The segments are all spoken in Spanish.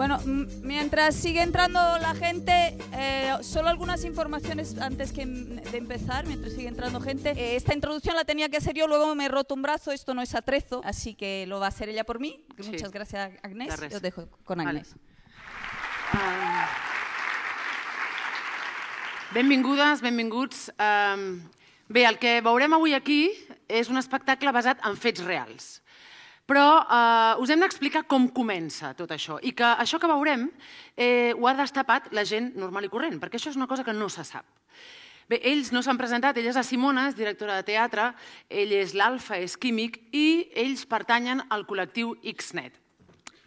Bueno, mientras sigue entrando la gente, eh, solo algunas informaciones antes que de empezar, mientras sigue entrando gente. Eh, esta introducción la tenía que hacer yo, luego me he roto un brazo, esto no es atrezo, así que lo va a hacer ella por mí. Sí. Muchas gracias, Agnès. Os dejo con. Vale. Um, benvingudes, benvinguts. Bé, el que veurem avui aquí és un espectacle basat en fets reals. Però eh, us hem d'explicar com comença tot això i que això que veurem eh, ho ha destapat la gent normal i corrent, perquè això és una cosa que no se sap. Bé, ells no s'han presentat, ella és la Simona, és directora de teatre, ell és l'Alfa, és químic, i ells pertanyen al col·lectiu Xnet.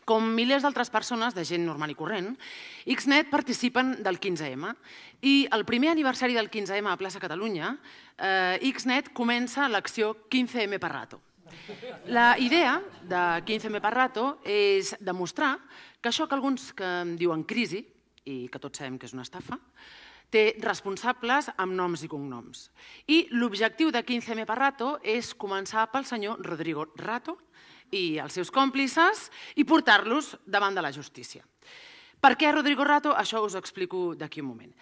Com milers d'altres persones, de gent normal i corrent, Xnet participen del 15M i el primer aniversari del 15M a Plaça Catalunya, eh, Xnet comença l'acció 15M per rato. La idea de 15M per rato és demostrar que això que alguns que en diuen crisi, i que tots sabem que és una estafa, té responsables amb noms i cognoms. I l'objectiu de 15M per rato és començar pel senyor Rodrigo Rato i els seus còmplices i portar-los davant de la justícia. Per què Rodrigo Rato? Això us explico d'aquí un moment.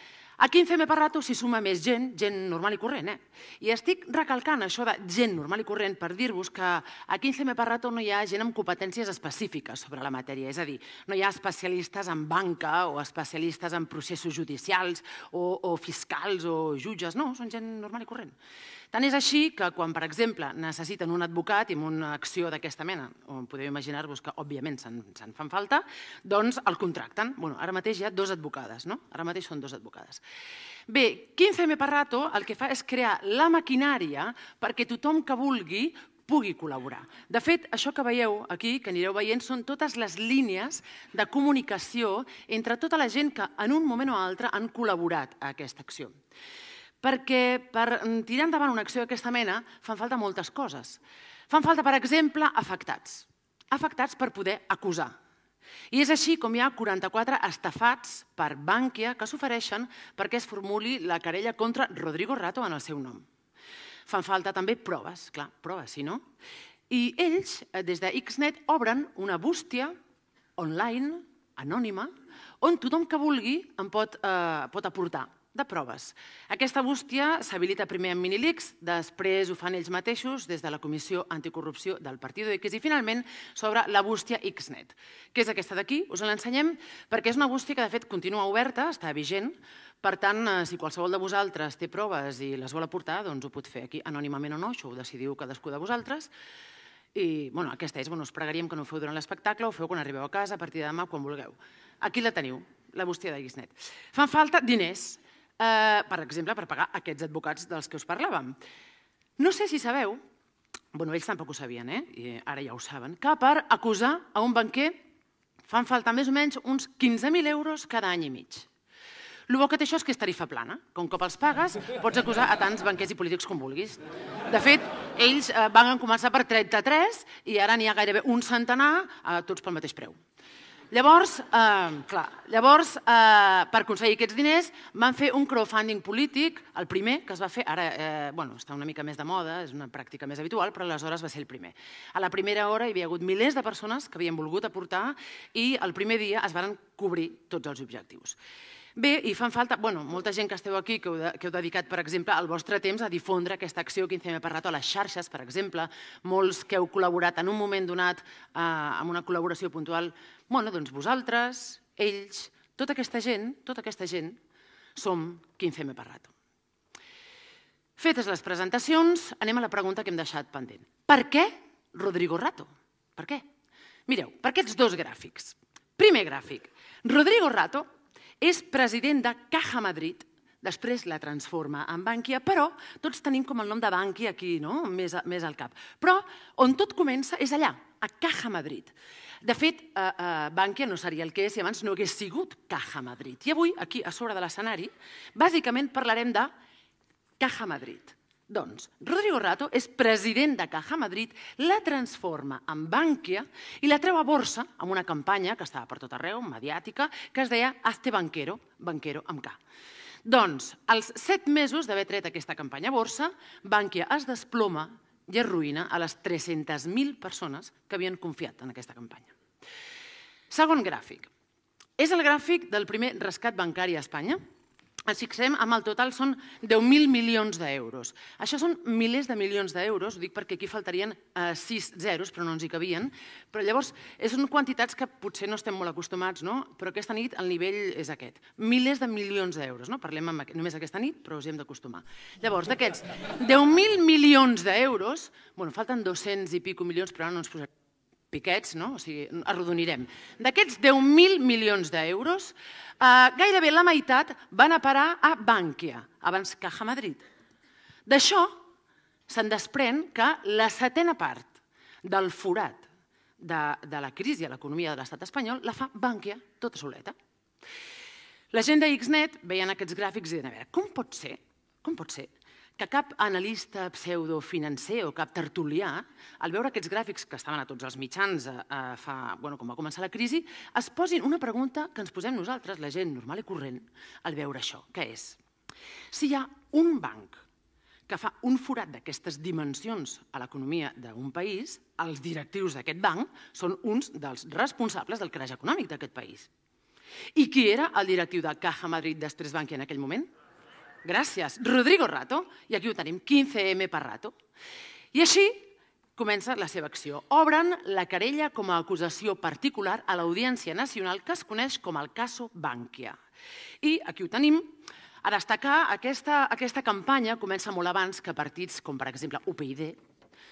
A 15M per rato s'hi suma més gent, gent normal i corrent. Eh? I estic recalcant això de gent normal i corrent per dir-vos que a 15M per rato no hi ha gent amb competències específiques sobre la matèria. És a dir, no hi ha especialistes en banca o especialistes en processos judicials o, o fiscals o jutges. No, són gent normal i corrent. Tant és així que quan, per exemple, necessiten un advocat i amb una acció d'aquesta mena, on podeu imaginar-vos que, òbviament, se'n se fan falta, doncs el contracten. Bueno, ara mateix hi ha dos advocades, no? Ara mateix són dos advocades. Bé, 15M per rato el que fa és crear la maquinària perquè tothom que vulgui pugui col·laborar. De fet, això que veieu aquí, que anireu veient, són totes les línies de comunicació entre tota la gent que en un moment o altre han col·laborat a aquesta acció perquè per mm, tirar endavant una acció d'aquesta mena fan falta moltes coses. Fan falta, per exemple, afectats. Afectats per poder acusar. I és així com hi ha 44 estafats per Bànquia que s'ofereixen perquè es formuli la querella contra Rodrigo Rato en el seu nom. Fan falta també proves, clar, proves, si no? I ells, eh, des de Xnet, obren una bústia online, anònima, on tothom que vulgui en pot, eh, pot aportar de proves. Aquesta bústia s'habilita primer en Minilix, després ho fan ells mateixos des de la Comissió Anticorrupció del Partit X i finalment sobre la bústia Xnet. Què és aquesta d'aquí? Us l'ensenyem perquè és una bústia que de fet continua oberta, està vigent, per tant, eh, si qualsevol de vosaltres té proves i les vol aportar, doncs ho pot fer aquí anònimament o no, això ho decidiu cadascú de vosaltres. I bueno, aquesta és, bueno, us pregaríem que no ho feu durant l'espectacle, ho feu quan arribeu a casa, a partir de demà, quan vulgueu. Aquí la teniu, la bústia de Xnet. Fan falta diners, eh, per exemple, per pagar aquests advocats dels que us parlàvem. No sé si sabeu, bueno, ells tampoc ho sabien, eh? i ara ja ho saben, que per acusar a un banquer fan falta més o menys uns 15.000 euros cada any i mig. El bo que té això és que és tarifa plana. Com que els pagues, pots acusar a tants banquers i polítics com vulguis. De fet, ells eh, van començar per 33 i ara n'hi ha gairebé un centenar, eh, tots pel mateix preu. Llavors, eh, clar, llavors eh, per aconseguir aquests diners van fer un crowdfunding polític, el primer que es va fer, ara eh, bueno, està una mica més de moda, és una pràctica més habitual, però aleshores va ser el primer. A la primera hora hi havia hagut milers de persones que havien volgut aportar i el primer dia es van cobrir tots els objectius. Bé, i fan falta, bueno, molta gent que esteu aquí, que heu, de, que heu dedicat, per exemple, el vostre temps a difondre aquesta acció 15M per rato a les xarxes, per exemple, molts que heu col·laborat en un moment donat eh, amb una col·laboració puntual, bueno, doncs vosaltres, ells, tota aquesta gent, tota aquesta gent, som 15M per rato. Fetes les presentacions, anem a la pregunta que hem deixat pendent. Per què Rodrigo Rato? Per què? Mireu, per aquests dos gràfics. Primer gràfic. Rodrigo Rato és president de Caja Madrid, després la transforma en Bankia, però tots tenim com el nom de Bankia aquí, no? més, més al cap. Però on tot comença és allà, a Caja Madrid. De fet, eh, eh, Bankia no seria el que és si abans no hagués sigut Caja Madrid. I avui, aquí a sobre de l'escenari, bàsicament parlarem de Caja Madrid. Doncs Rodrigo Rato és president de Caja Madrid, la transforma en Bankia i la treu a borsa amb una campanya que estava per tot arreu, mediàtica, que es deia Hazte Banquero, Banquero amb K. Doncs, als set mesos d'haver tret aquesta campanya a borsa, Bankia es desploma i arruïna a les 300.000 persones que havien confiat en aquesta campanya. Segon gràfic. És el gràfic del primer rescat bancari a Espanya. Ens fixem, amb el total són 10.000 milions d'euros. Això són milers de milions d'euros, ho dic perquè aquí faltarien eh, 6 zeros, però no ens hi cabien. Però llavors, són quantitats que potser no estem molt acostumats, no? però aquesta nit el nivell és aquest. Milers de milions d'euros, no? parlem amb, només aquesta nit, però us hi hem d'acostumar. Llavors, d'aquests 10.000 milions d'euros, bueno, falten 200 i pico milions, però ara no ens posarem piquets, no? o sigui, arrodonirem. D'aquests 10.000 milions d'euros, eh, gairebé la meitat van a parar a Bànquia, abans Caja Madrid. D'això se'n desprèn que la setena part del forat de, de la crisi a l'economia de l'estat espanyol la fa Bànquia tota soleta. La gent de Xnet veien aquests gràfics i deien, a veure, com pot ser, com pot ser que cap analista pseudofinancer o cap tertulià, al veure aquests gràfics que estaven a tots els mitjans eh, eh, fa, bueno, com va començar la crisi, es posin una pregunta que ens posem nosaltres, la gent normal i corrent, al veure això, que és, si hi ha un banc que fa un forat d'aquestes dimensions a l'economia d'un país, els directius d'aquest banc són uns dels responsables del creix econòmic d'aquest país. I qui era el directiu de Caja Madrid d'Estrès Banqui en aquell moment? Gràcies. Rodrigo Rato. I aquí ho tenim, 15M per Rato. I així comença la seva acció. Obren la querella com a acusació particular a l'Audiència Nacional que es coneix com el caso Bankia. I aquí ho tenim. A destacar, aquesta, aquesta campanya comença molt abans que partits com, per exemple, UPyD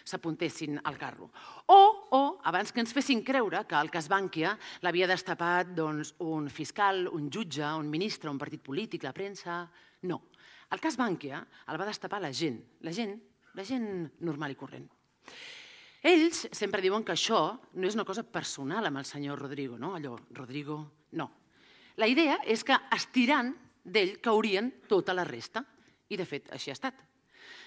s'apuntessin al carro. O, o abans que ens fessin creure que el cas Bankia l'havia destapat doncs, un fiscal, un jutge, un ministre, un partit polític, la premsa... No. El cas Bànquia el va destapar la gent, la gent, la gent normal i corrent. Ells sempre diuen que això no és una cosa personal amb el senyor Rodrigo, no? allò, Rodrigo, no. La idea és que estirant d'ell caurien tota la resta, i de fet així ha estat.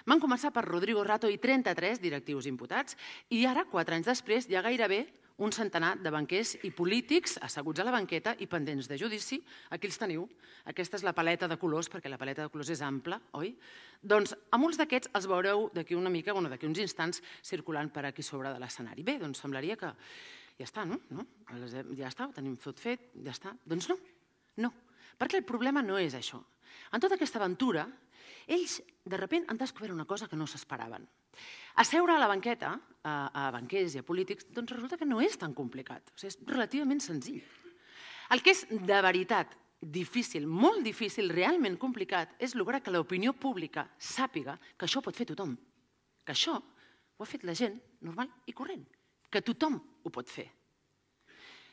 Van començar per Rodrigo Rato i 33 directius imputats, i ara, quatre anys després, hi ha gairebé un centenar de banquers i polítics asseguts a la banqueta i pendents de judici. Aquí els teniu. Aquesta és la paleta de colors, perquè la paleta de colors és ampla, oi? Doncs a molts d'aquests els veureu d'aquí una mica, bueno, d'aquí uns instants, circulant per aquí sobre de l'escenari. Bé, doncs semblaria que ja està, no? no? Ja està, ho tenim tot fet, ja està. Doncs no, no. Perquè el problema no és això. En tota aquesta aventura, ells de sobte han descobert una cosa que no s'esperaven. A seure a la banqueta, a, a banquers i a polítics, doncs resulta que no és tan complicat. O sigui, és relativament senzill. El que és de veritat difícil, molt difícil, realment complicat, és lograr que l'opinió pública sàpiga que això pot fer tothom. Que això ho ha fet la gent normal i corrent. Que tothom ho pot fer.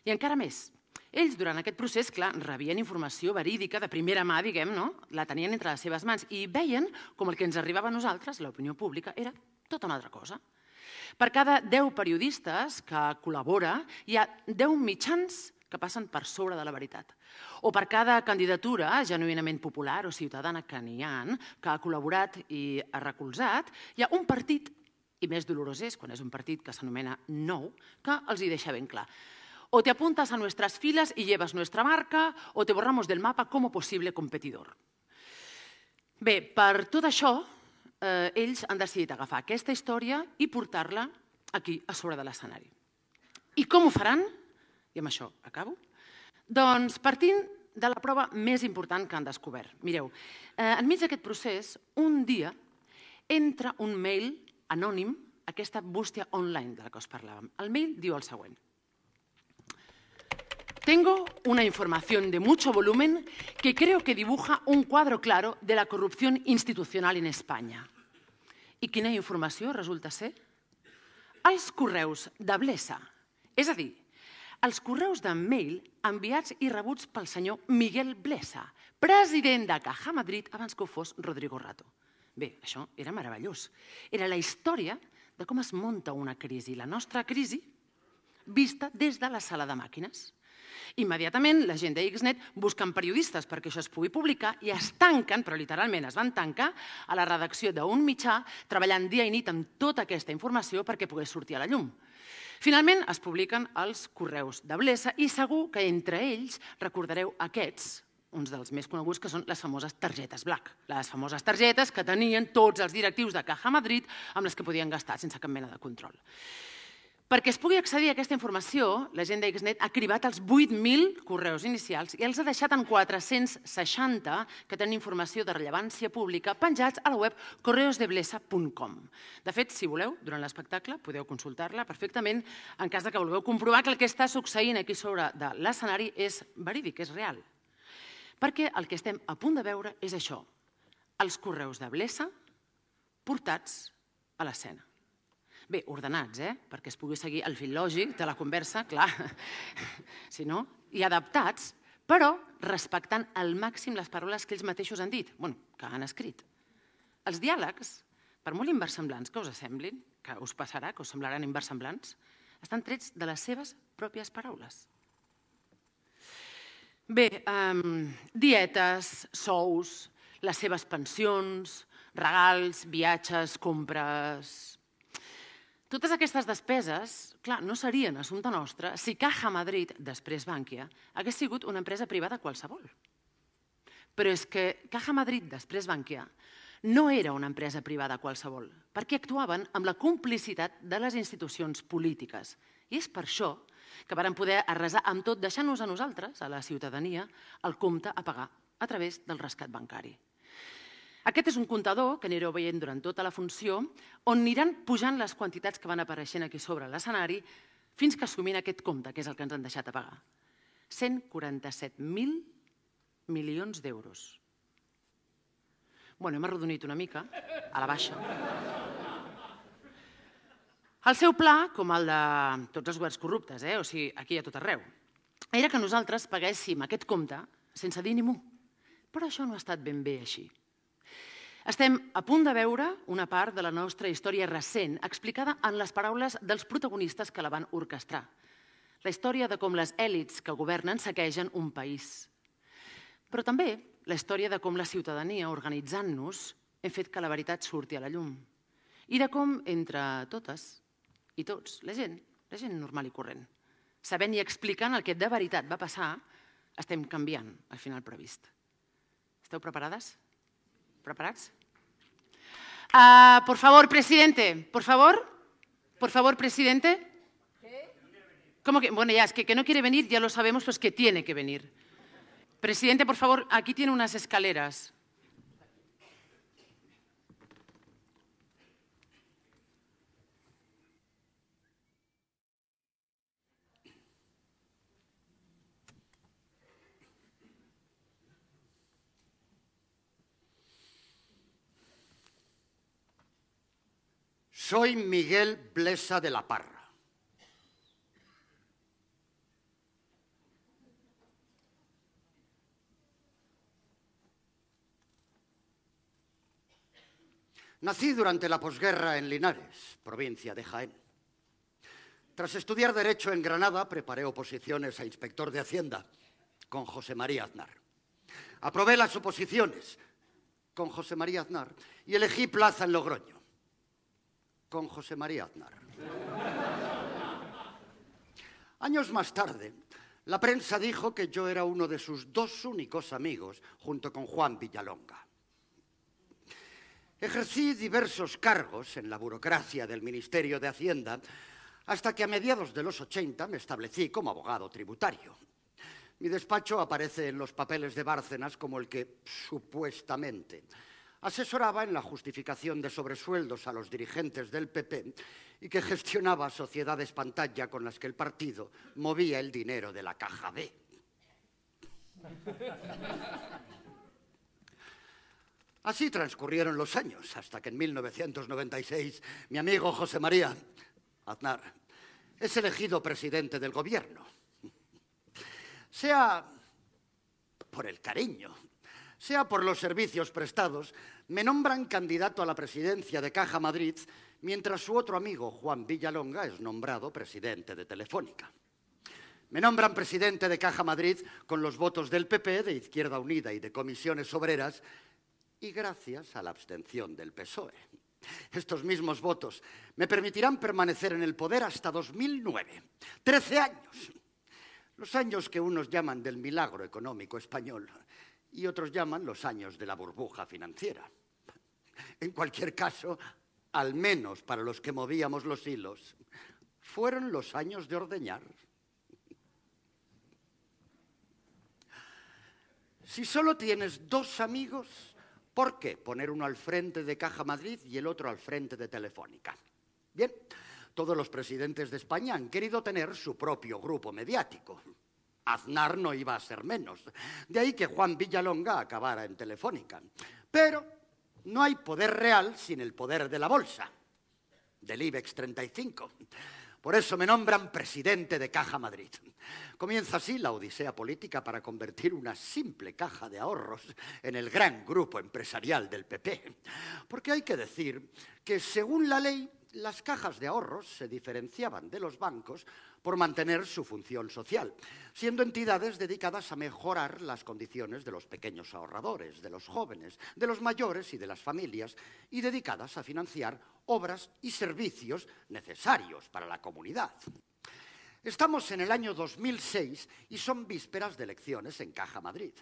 I encara més, ells, durant aquest procés, clar, rebien informació verídica de primera mà, diguem, no? La tenien entre les seves mans i veien com el que ens arribava a nosaltres, l'opinió pública, era tota una altra cosa. Per cada 10 periodistes que col·labora, hi ha 10 mitjans que passen per sobre de la veritat. O per cada candidatura genuïnament popular o ciutadana que n'hi ha, que ha col·laborat i ha recolzat, hi ha un partit, i més dolorós és quan és un partit que s'anomena Nou, que els hi deixa ben clar. O te apuntas a nuestras filas y llevas nuestra marca, o te borramos del mapa como posible competidor. Bé, per tot això, eh, ells han decidit agafar aquesta història i portar-la aquí, a sobre de l'escenari. I com ho faran? I amb això acabo. Doncs partint de la prova més important que han descobert. Mireu, eh, enmig d'aquest procés, un dia entra un mail anònim, aquesta bústia online de la que us parlàvem. El mail diu el següent. Tengo una información de mucho volumen que creo que dibuja un quadre claro de la corrupció institucional en Espanya. I quina informació resulta ser? Els correus de Blesa, és a dir, els correus de mail enviats i rebuts pel senyor Miguel Blesa, president de Caja Madrid abans que ho fos Rodrigo Rato. Bé, això era meravellós. Era la història de com es munta una crisi, la nostra crisi, vista des de la sala de màquines. Immediatament, la gent de Xnet busquen periodistes perquè això es pugui publicar i es tanquen, però literalment es van tancar, a la redacció d'un mitjà, treballant dia i nit amb tota aquesta informació perquè pogués sortir a la llum. Finalment, es publiquen els correus de Blesa i segur que entre ells recordareu aquests, uns dels més coneguts, que són les famoses targetes Black. Les famoses targetes que tenien tots els directius de Caja Madrid amb les que podien gastar sense cap mena de control. Perquè es pugui accedir a aquesta informació, la gent d'Xnet ha cribat els 8.000 correus inicials i els ha deixat en 460 que tenen informació de rellevància pública penjats a la web correosdeblesa.com. De fet, si voleu, durant l'espectacle podeu consultar-la perfectament en cas de que vulgueu comprovar que el que està succeint aquí sobre de l'escenari és verídic, és real. Perquè el que estem a punt de veure és això, els correus de Blesa portats a l'escena. Bé, ordenats, eh? perquè es pugui seguir el fil lògic de la conversa, clar, si no, i adaptats, però respectant al màxim les paraules que ells mateixos han dit, bueno, que han escrit. Els diàlegs, per molt inversemblants que us semblin, que us passarà, que us semblaran inversemblants, estan trets de les seves pròpies paraules. Bé, um, dietes, sous, les seves pensions, regals, viatges, compres, totes aquestes despeses, clar, no serien assumpte nostre si Caja Madrid, després Bànquia, hagués sigut una empresa privada qualsevol. Però és que Caja Madrid, després Bànquia, no era una empresa privada qualsevol, perquè actuaven amb la complicitat de les institucions polítiques. I és per això que varen poder arrasar amb tot, deixant-nos a nosaltres, a la ciutadania, el compte a pagar a través del rescat bancari. Aquest és un comptador que anireu veient durant tota la funció, on aniran pujant les quantitats que van apareixent aquí sobre l'escenari fins que assumin aquest compte, que és el que ens han deixat a pagar. 147.000 milions d'euros. Bueno, hem arrodonit una mica, a la baixa. El seu pla, com el de tots els governs corruptes, eh? o sigui, aquí a tot arreu, era que nosaltres paguéssim aquest compte sense dir ni mu. Però això no ha estat ben bé així. Estem a punt de veure una part de la nostra història recent explicada en les paraules dels protagonistes que la van orquestrar. La història de com les èlits que governen saquegen un país. Però també la història de com la ciutadania, organitzant-nos, hem fet que la veritat surti a la llum. I de com, entre totes i tots, la gent, la gent normal i corrent, sabent i explicant el que de veritat va passar, estem canviant al final previst. Esteu preparades? ¿Preparados? Uh, por favor, presidente, por favor. Por favor, presidente. ¿Cómo que? Bueno, ya, es que, que no quiere venir, ya lo sabemos, pues que tiene que venir. Presidente, por favor, aquí tiene unas escaleras. Soy Miguel Blesa de la Parra. Nací durante la posguerra en Linares, provincia de Jaén. Tras estudiar Derecho en Granada, preparé oposiciones a inspector de Hacienda con José María Aznar. Aprobé las oposiciones con José María Aznar y elegí plaza en Logroño con José María Aznar. Años más tarde, la prensa dijo que yo era uno de sus dos únicos amigos, junto con Juan Villalonga. Ejercí diversos cargos en la burocracia del Ministerio de Hacienda hasta que a mediados de los 80 me establecí como abogado tributario. Mi despacho aparece en los papeles de Bárcenas como el que supuestamente asesoraba en la justificación de sobresueldos a los dirigentes del PP y que gestionaba sociedades pantalla con las que el partido movía el dinero de la caja B. Así transcurrieron los años, hasta que en 1996 mi amigo José María Aznar es elegido presidente del gobierno. Sea por el cariño sea por los servicios prestados, me nombran candidato a la presidencia de Caja Madrid, mientras su otro amigo, Juan Villalonga, es nombrado presidente de Telefónica. Me nombran presidente de Caja Madrid con los votos del PP, de Izquierda Unida y de Comisiones Obreras, y gracias a la abstención del PSOE. Estos mismos votos me permitirán permanecer en el poder hasta 2009. Trece años. Los años que unos llaman del milagro económico español y otros llaman los años de la burbuja financiera. En cualquier caso, al menos para los que movíamos los hilos, fueron los años de ordeñar. Si solo tienes dos amigos, ¿por qué poner uno al frente de Caja Madrid y el otro al frente de Telefónica? Bien, todos los presidentes de España han querido tener su propio grupo mediático. Aznar no iba a ser menos. De ahí que Juan Villalonga acabara en Telefónica. Pero no hay poder real sin el poder de la bolsa, del IBEX 35. Por eso me nombran presidente de Caja Madrid. Comienza así la odisea política para convertir una simple caja de ahorros en el gran grupo empresarial del PP. Porque hay que decir que, según la ley, las cajas de ahorros se diferenciaban de los bancos por mantener su función social, siendo entidades dedicadas a mejorar las condiciones de los pequeños ahorradores, de los jóvenes, de los mayores y de las familias, y dedicadas a financiar obras y servicios necesarios para la comunidad. Estamos en el año 2006 y son vísperas de elecciones en Caja Madrid.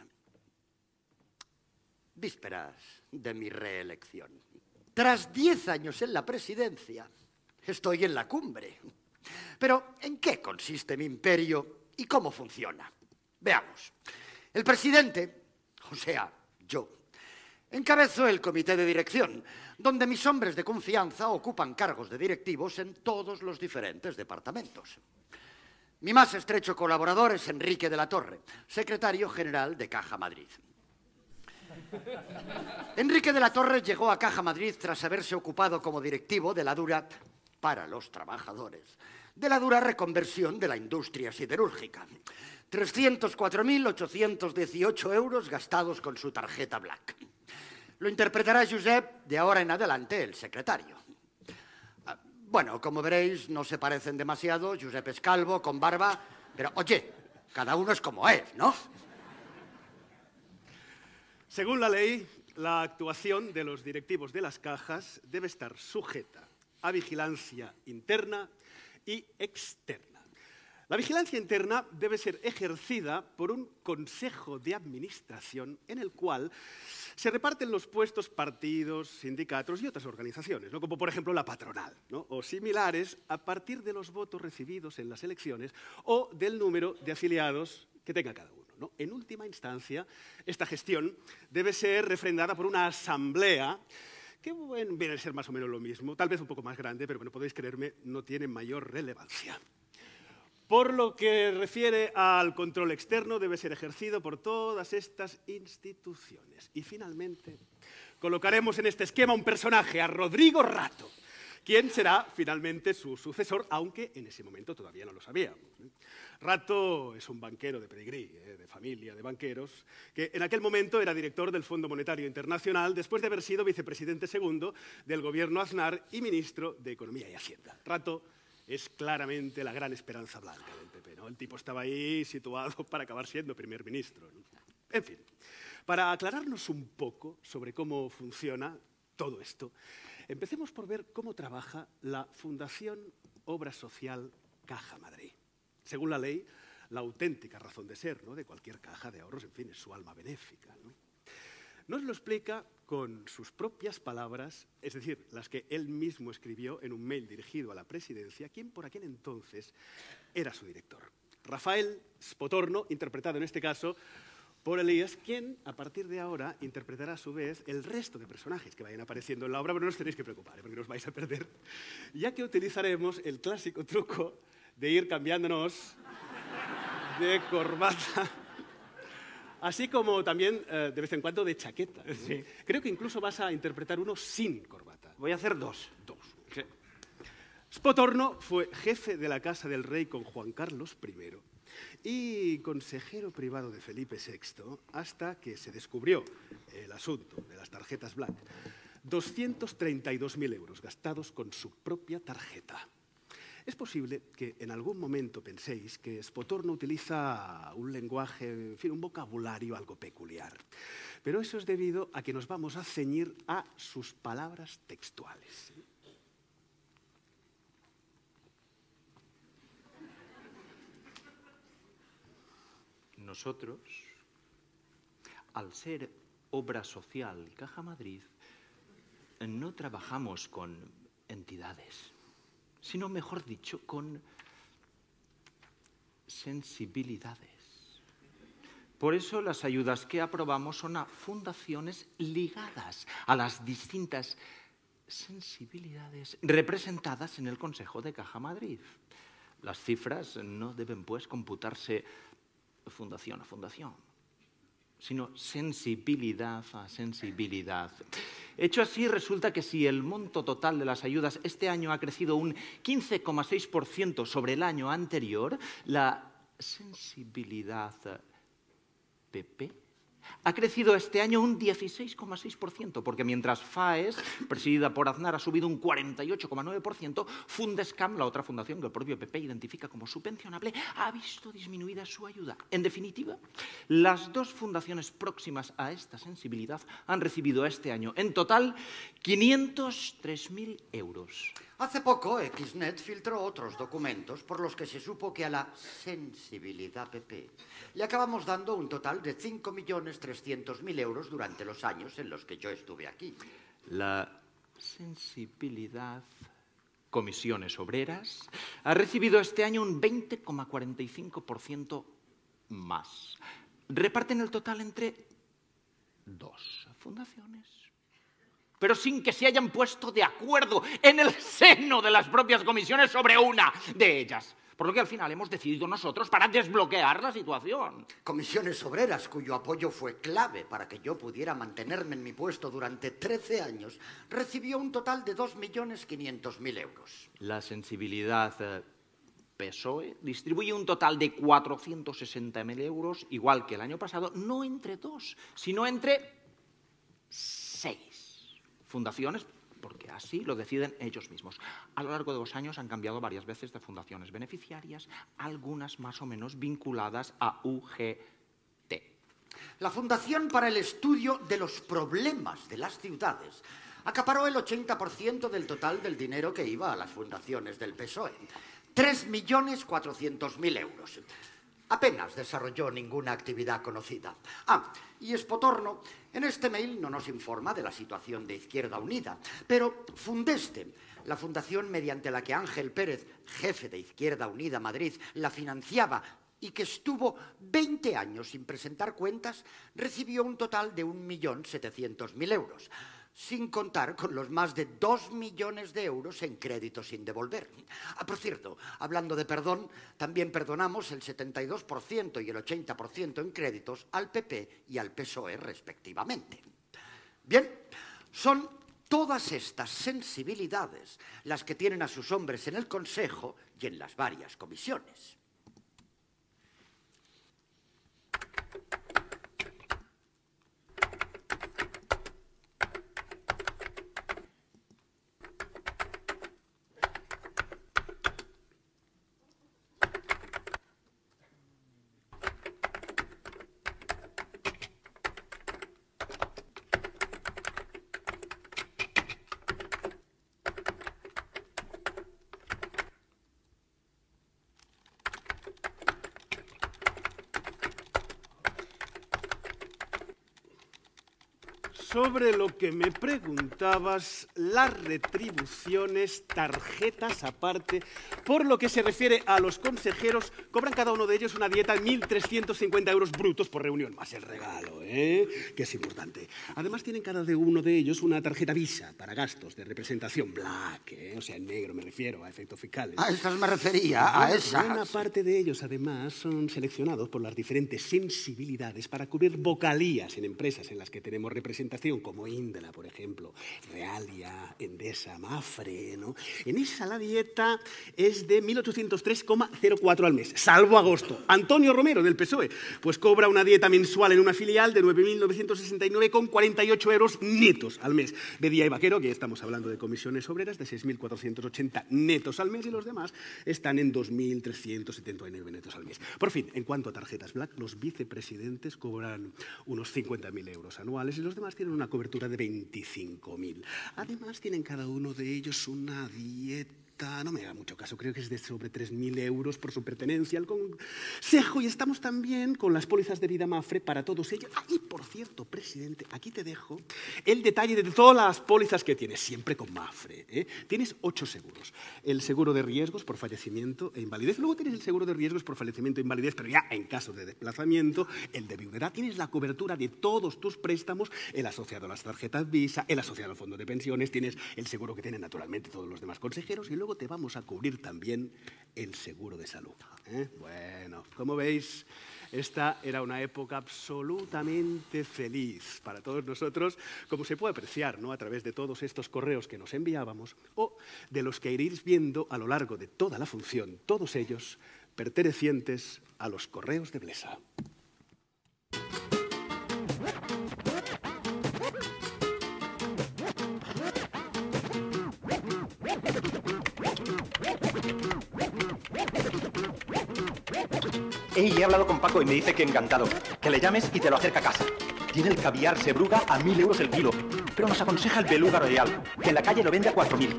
Vísperas de mi reelección. Tras diez años en la presidencia, estoy en la cumbre. Pero, ¿en qué consiste mi imperio y cómo funciona? Veamos. El presidente, o sea, yo, encabezo el comité de dirección, donde mis hombres de confianza ocupan cargos de directivos en todos los diferentes departamentos. Mi más estrecho colaborador es Enrique de la Torre, secretario general de Caja Madrid. Enrique de la Torre llegó a Caja Madrid tras haberse ocupado como directivo de la dura para los trabajadores, de la dura reconversión de la industria siderúrgica. 304.818 euros gastados con su tarjeta Black. Lo interpretará Josep de ahora en adelante, el secretario. Ah, Bueno, como veréis, no se parecen demasiado. Josep es calvo, con barba, pero oye, cada uno es como es, ¿no? Según la ley, la actuación de los directivos de las cajas debe estar sujeta a vigilancia interna y externa. La vigilancia interna debe ser ejercida por un consejo de administración en el cual se reparten los puestos partidos, sindicatos y otras organizaciones, ¿no? como por ejemplo la patronal, ¿no? o similares, a partir de los votos recibidos en las elecciones o del número de afiliados que tenga cada uno. ¿no? En última instancia, esta gestión debe ser refrendada por una asamblea que bueno, viene a ser más o menos lo mismo, tal vez un poco más grande, pero bueno, podéis creerme, no tiene mayor relevancia. Por lo que refiere al control externo, debe ser ejercido por todas estas instituciones. Y finalmente, colocaremos en este esquema un personaje, a Rodrigo Rato, quien será finalmente su sucesor, aunque en ese momento todavía no lo sabíamos. Rato es un banquero de pedigrí, ¿eh? de familia de banqueros, que en aquel momento era director del Fondo Monetario Internacional, después de haber sido vicepresidente segundo del gobierno Aznar y ministro de Economía y Hacienda. Rato es claramente la gran esperanza blanca del PP. ¿no? El tipo estaba ahí situado para acabar siendo primer ministro. ¿no? En fin, para aclararnos un poco sobre cómo funciona todo esto, empecemos por ver cómo trabaja la Fundación Obra Social Caja Madrid. Según la ley, la auténtica razón de ser ¿no? de cualquier caja de ahorros, en fin, es su alma benéfica. ¿no? Nos lo explica con sus propias palabras, es decir, las que él mismo escribió en un mail dirigido a la presidencia, quien por aquel entonces era su director. Rafael Spotorno, interpretado en este caso por Elías, quien a partir de ahora interpretará a su vez el resto de personajes que vayan apareciendo en la obra, pero no os tenéis que preocupar, ¿eh? porque no os vais a perder, ya que utilizaremos el clásico truco de ir cambiándonos de corbata así como también eh, de vez en cuando de chaqueta. ¿no? Sí. Creo que incluso vas a interpretar uno sin corbata. Voy a hacer dos. Dos. Spotorno fue jefe de la Casa del Rey con Juan Carlos I y consejero privado de Felipe VI hasta que se descubrió el asunto de las tarjetas Black. 232.000 euros gastados con su propia tarjeta. Es posible que en algún momento penséis que Spotorno utiliza un lenguaje, en fin, un vocabulario algo peculiar. Pero eso es debido a que nos vamos a ceñir a sus palabras textuales. Nosotros, al ser obra social Caja Madrid, no trabajamos con entidades. sino mejor dicho, con sensibilidades. Por eso las ayudas que aprobamos son a fundaciones ligadas a las distintas sensibilidades representadas en el Consejo de Caja Madrid. Las cifras no deben, pues, computarse fundación a fundación, sino sensibilidad a sensibilidad. Hecho así, resulta que si el monto total de las ayudas este año ha crecido un 15,6% sobre el año anterior, la sensibilidad PP ha crecido este año un 16,6%, porque mientras FAES, presidida por Aznar, ha subido un 48,9%, Fundescam, la otra fundación que el propio PP identifica como subvencionable, ha visto disminuida su ayuda. En definitiva, las dos fundaciones próximas a esta sensibilidad han recibido este año en total 503.000 euros. Hace poco, Xnet filtró otros documentos por los que se supo que a la sensibilidad PP le acabamos dando un total de 5.300.000 euros durante los años en los que yo estuve aquí. La sensibilidad comisiones obreras ha recibido este año un 20,45% más. Reparten el total entre dos fundaciones pero sin que se hayan puesto de acuerdo en el seno de las propias comisiones sobre una de ellas. Por lo que al final hemos decidido nosotros para desbloquear la situación. Comisiones obreras, cuyo apoyo fue clave para que yo pudiera mantenerme en mi puesto durante 13 años, recibió un total de 2.500.000 euros. La sensibilidad eh, PSOE distribuye un total de 460.000 euros, igual que el año pasado, no entre dos, sino entre seis fundaciones porque así lo deciden ellos mismos. A lo largo de los años han cambiado varias veces de fundaciones beneficiarias, algunas más o menos vinculadas a UGT. La Fundación para el Estudio de los Problemas de las Ciudades acaparó el 80% del total del dinero que iba a las fundaciones del PSOE, 3.400.000 euros apenas desarrolló ninguna actividad conocida. Ah, y Espotorno en este mail no nos informa de la situación de Izquierda Unida, pero Fundeste, la fundación mediante la que Ángel Pérez, jefe de Izquierda Unida Madrid, la financiaba y que estuvo 20 años sin presentar cuentas, recibió un total de 1.700.000 euros sin contar con los más de dos millones de euros en créditos sin devolver. Ah, por cierto, hablando de perdón, también perdonamos el 72% y el 80% en créditos al PP y al PSOE respectivamente. Bien, son todas estas sensibilidades las que tienen a sus hombres en el Consejo y en las varias comisiones. Sobre lo me preguntabas, las retribuciones, tarjetas aparte, por lo que se refiere a los consejeros, cobran cada uno de ellos una dieta de 1.350 euros brutos por reunión, más el regalo, ¿eh? que es importante. Además tienen cada uno de ellos una tarjeta Visa para gastos de representación black, ¿eh? o sea, en negro me refiero, a efectos fiscales. A estas me refería, a esas. Una parte de ellos, además, son seleccionados por las diferentes sensibilidades para cubrir vocalías en empresas en las que tenemos representación, como Indra, por ejemplo, Realia, Endesa, Mafre, ¿no? En esa la dieta es de 1.803,04 al mes, salvo agosto. Antonio Romero, del PSOE, pues cobra una dieta mensual en una filial de 9.969,48 euros netos al mes. Bedía y Vaquero, que estamos hablando de comisiones obreras, de 6.480 netos al mes y los demás están en 2.379 netos al mes. Por fin, en cuanto a tarjetas Black, los vicepresidentes cobran unos 50.000 euros anuales y los demás tienen una cobertura de 25.000. Además, tienen cada uno de ellos una dieta no me haga mucho caso, creo que es de sobre 3.000 euros por su pertenencia al consejo y estamos también con las pólizas de vida Mafre para todos ellos. Ah, y por cierto, presidente, aquí te dejo el detalle de todas las pólizas que tienes, siempre con Mafre. ¿eh? Tienes ocho seguros. El seguro de riesgos por fallecimiento e invalidez, luego tienes el seguro de riesgos por fallecimiento e invalidez, pero ya en caso de desplazamiento, el de viudedad, tienes la cobertura de todos tus préstamos, el asociado a las tarjetas Visa, el asociado al fondo de pensiones, tienes el seguro que tienen naturalmente todos los demás consejeros y luego te vamos a cubrir también el seguro de salud. ¿eh? Bueno, como veis, esta era una época absolutamente feliz para todos nosotros, como se puede apreciar ¿no? a través de todos estos correos que nos enviábamos o de los que iréis viendo a lo largo de toda la función, todos ellos pertenecientes a los correos de Blesa. He hablado con Paco y me dice que encantado. Que le llames y te lo acerca a casa. Tiene el caviar Sebruga a mil euros el kilo, pero nos aconseja el beluga royal, que en la calle lo vende a cuatro mil.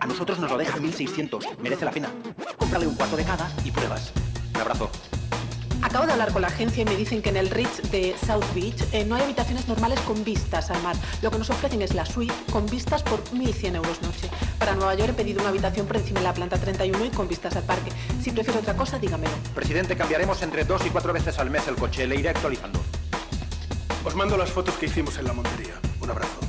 A nosotros nos lo deja a 1.600. Merece la pena. Cómprale un cuarto de cada y pruebas. Un abrazo. Acabo de hablar con la agencia y me dicen que en el Ritz de South Beach eh, no hay habitaciones normales con vistas al mar. Lo que nos ofrecen es la suite con vistas por 1.100 euros noche. Para Nueva York he pedido una habitación por encima de la planta 31 y con vistas al parque. Si prefiere otra cosa, dígamelo. Presidente, cambiaremos entre dos y cuatro veces al mes el coche. Le iré actualizando. Os mando las fotos que hicimos en la montería. Un abrazo.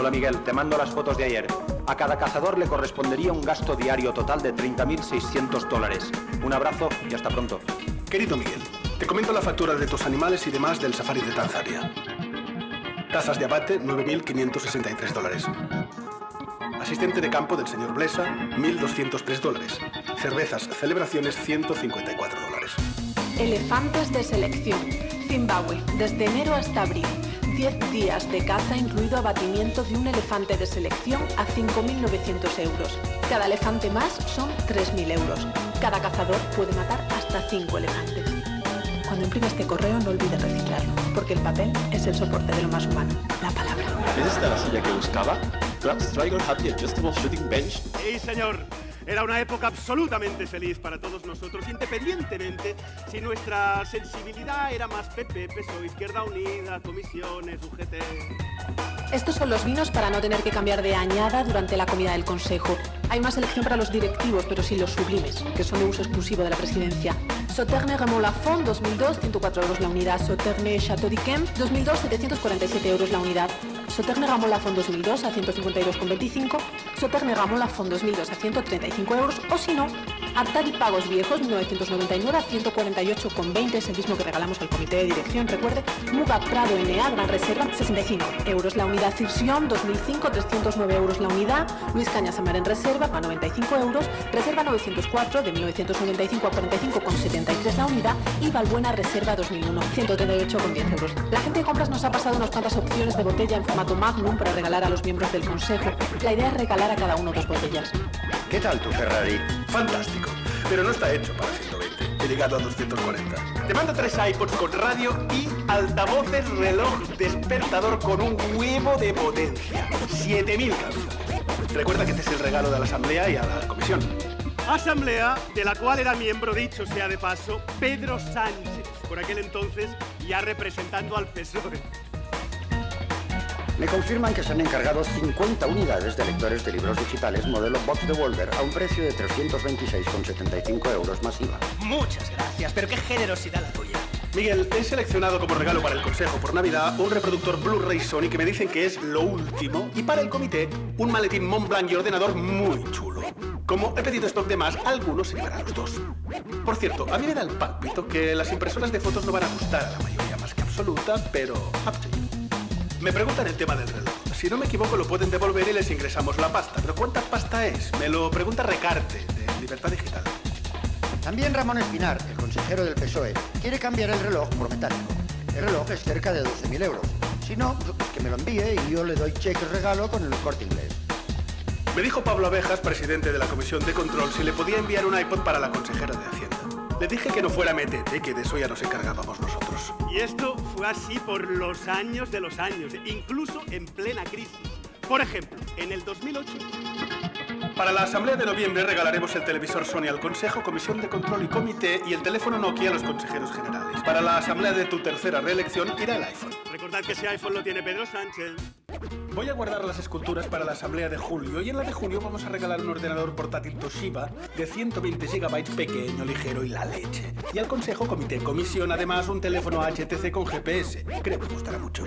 Hola Miguel, te mando las fotos de ayer. A cada cazador le correspondería un gasto diario total de 30.600 dólares. Un abrazo y hasta pronto. Querido Miguel, te comento la factura de tus animales y demás del safari de Tanzania. Tazas de abate, 9.563 dólares. Asistente de campo del señor Blesa, 1.203 dólares. Cervezas, celebraciones, 154 dólares. Elefantes de selección. Zimbabue, desde enero hasta abril. 10 días de caza, incluido abatimiento de un elefante de selección a 5.900 euros. Cada elefante más son 3.000 euros. Cada cazador puede matar hasta 5 elefantes. Cuando imprime este correo no olvide reciclarlo, porque el papel es el soporte de lo más humano, la palabra. ¿Es esta la silla que buscaba? Club Striker Happy Adjustable Shooting Bench. ¡Sí, señor! Era una época absolutamente feliz para todos nosotros, independientemente si nuestra sensibilidad era más PP, PSOE, Izquierda Unida, comisiones, UGT. Estos son los vinos para no tener que cambiar de añada durante la comida del Consejo. Hay más elección para los directivos, pero sin los sublimes, que son de uso exclusivo de la presidencia. Sauterne Ramon Lafont 2002, 104 euros la unidad. Sauterne Chateau d'Yquem 2002, 747 euros la unidad. Sauterne Ramon Lafont 2002 a 152,25. Sauterne Ramon Lafont 2002 a 135 euros. O si no, Artadi Pagos Viejos 1999 a 148,20 es el mismo que regalamos al comité de dirección. Recuerde, Muga Prado NA Gran Reserva 65 euros la unidad. Circión 2005 309 euros la unidad. Luis Cañas Amar en Reserva a 95 euros. Reserva 904 de 1995 a 45,73 la unidad. Y Valbuena Reserva 2001 138,10 euros. La gente de compras nos ha pasado unas cuantas opciones de botella en formato Magnum para regalar a los miembros del consejo. La idea es regalar a cada uno dos botellas. ¿Qué tal tu Ferrari? Fantástico, pero no está hecho para 120. He llegado a 240. Te mando tres iPods con radio y altavoces reloj despertador con un huevo de potencia. 7000 canciones. Recuerda que este es el regalo de la Asamblea y a la Comisión. Asamblea de la cual era miembro, dicho sea de paso, Pedro Sánchez, por aquel entonces ya representando al PSOE. Me confirman que se han encargado 50 unidades de lectores de libros digitales modelo Box Devolver a un precio de 326,75 euros más IVA. Muchas gracias, pero qué generosidad la tuya. Miguel, he seleccionado como regalo para el Consejo por Navidad un reproductor Blu-ray Sony que me dicen que es lo último y para el comité un maletín Montblanc y ordenador muy chulo. Como he pedido stock de más, algunos se llevarán los dos. Por cierto, a mí me da el pálpito que las impresoras de fotos no van a gustar a la mayoría más que absoluta, pero up to you. Me preguntan el tema del reloj. Si no me equivoco, lo pueden devolver y les ingresamos la pasta. ¿Pero cuánta pasta es? Me lo pregunta Recarte, de Libertad Digital. También Ramón Espinar, el consejero del PSOE, quiere cambiar el reloj por metálico. El reloj es cerca de 12.000 euros. Si no, pues que me lo envíe y yo le doy cheque regalo con el corte inglés. Me dijo Pablo Abejas, presidente de la Comisión de Control, si le podía enviar un iPod para la consejera de Hacienda. Le dije que no fuera metete, que de eso ya nos encargábamos nosotros. Y esto fue así por los años de los años, incluso en plena crisis. Por ejemplo, en el 2008... Para la asamblea de noviembre regalaremos el televisor Sony al Consejo, Comisión de Control y Comité y el teléfono Nokia a los consejeros generales. Para la asamblea de tu tercera reelección irá el iPhone. Recordad que ese iPhone lo tiene Pedro Sánchez. Voy a guardar las esculturas para la asamblea de julio y en la de junio vamos a regalar un ordenador portátil Toshiba de 120 GB pequeño, ligero y la leche. Y al Consejo, Comité, Comisión, además un teléfono HTC con GPS. Creo que gustará mucho.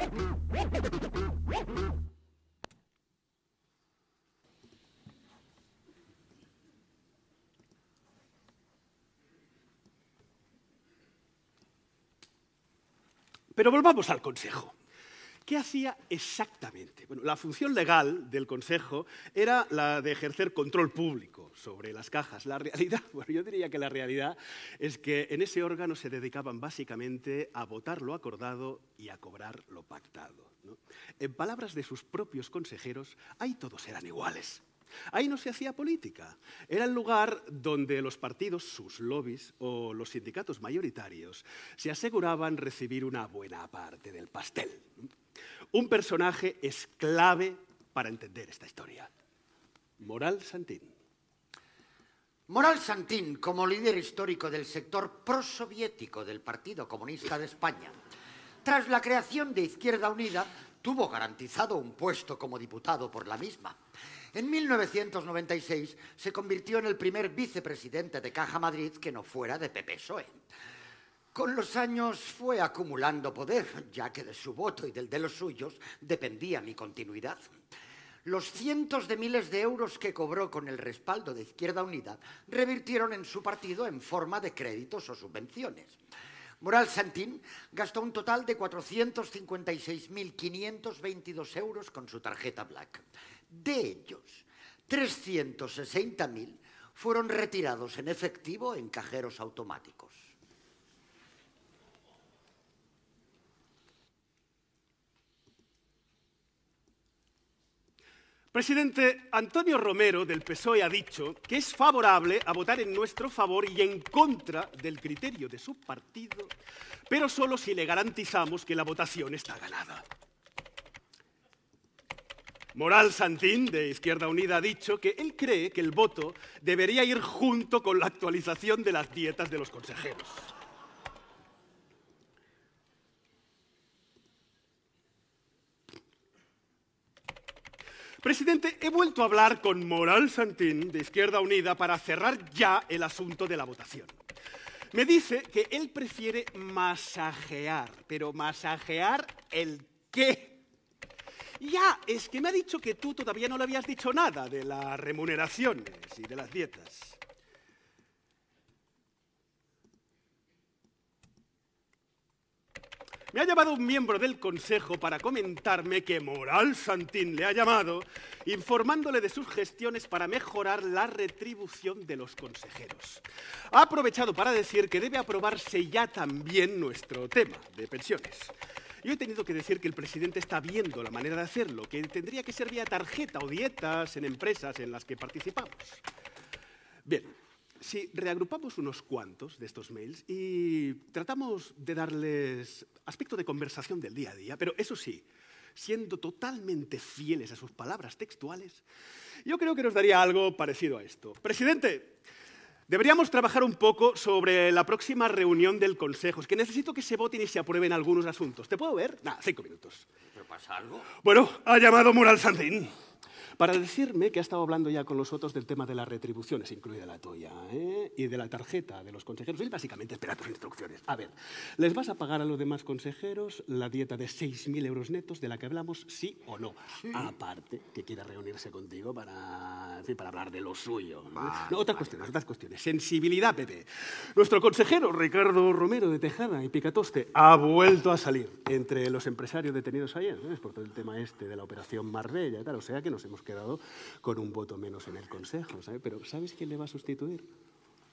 Pero volvamos al Consejo. ¿Qué hacía exactamente? Bueno, la función legal del Consejo era la de ejercer control público sobre las cajas. La realidad, bueno, yo diría que la realidad es que en ese órgano se dedicaban básicamente a votar lo acordado y a cobrar lo pactado. En palabras de sus propios consejeros, ahí todos eran iguales. Ahí no se hacía política. Era el lugar donde los partidos, sus lobbies o los sindicatos mayoritarios se aseguraban recibir una buena parte del pastel. Un personaje es clave para entender esta historia. Moral Santín. Moral Santín, como líder histórico del sector prosoviético del Partido Comunista de España, tras la creación de Izquierda Unida, tuvo garantizado un puesto como diputado por la misma. En 1996 se convirtió en el primer vicepresidente de Caja Madrid que no fuera de PP-PSOE. Con los años fue acumulando poder, ya que de su voto y del de los suyos dependía mi continuidad. Los cientos de miles de euros que cobró con el respaldo de Izquierda Unida revirtieron en su partido en forma de créditos o subvenciones. Moral Santín gastó un total de 456.522 euros con su tarjeta Black. De ellos, 360.000 fueron retirados en efectivo en cajeros automáticos. Presidente Antonio Romero del PSOE ha dicho que es favorable a votar en nuestro favor y en contra del criterio de su partido, pero solo si le garantizamos que la votación está ganada. Moral Santín, de Izquierda Unida, ha dicho que él cree que el voto debería ir junto con la actualización de las dietas de los consejeros. Presidente, he vuelto a hablar con Moral Santín, de Izquierda Unida, para cerrar ya el asunto de la votación. Me dice que él prefiere masajear, pero masajear el qué. Ya, es que me ha dicho que tú todavía no le habías dicho nada de las remuneraciones y de las dietas. Me ha llamado un miembro del Consejo para comentarme que Moral Santín le ha llamado informándole de sus gestiones para mejorar la retribución de los consejeros. Ha aprovechado para decir que debe aprobarse ya también nuestro tema de pensiones. Yo he tenido que decir que el presidente está viendo la manera de hacerlo, que tendría que ser vía tarjeta o dietas en empresas en las que participamos. Bien, si reagrupamos unos cuantos de estos mails y tratamos de darles aspecto de conversación del día a día, pero eso sí, siendo totalmente fieles a sus palabras textuales, yo creo que nos daría algo parecido a esto. Presidente, deberíamos trabajar un poco sobre la próxima reunión del Consejo. Es que necesito que se voten y se aprueben algunos asuntos. ¿Te puedo ver? Nada, cinco minutos. ¿Pero pasa algo? Bueno, ha llamado Moral Santín para decirme que ha estado hablando ya con los otros del tema de las retribuciones, incluida la tuya, ¿eh? y de la tarjeta de los consejeros. Él básicamente espera tus instrucciones. A ver, ¿les vas a pagar a los demás consejeros la dieta de 6.000 euros netos de la que hablamos, sí o no? Aparte, que quiera reunirse contigo para, en fin, para hablar de lo suyo. ¿no? No, otras cuestiones, otras cuestiones. Sensibilidad, Pepe. Nuestro consejero, Ricardo Romero de Tejada y Picatoste, ha vuelto a salir entre los empresarios detenidos ayer, ¿no? Por todo el tema este de la operación Marbella y tal. O sea que nos hemos quedado con un voto menos en el Consejo. Pero ¿sabes quién le va a sustituir?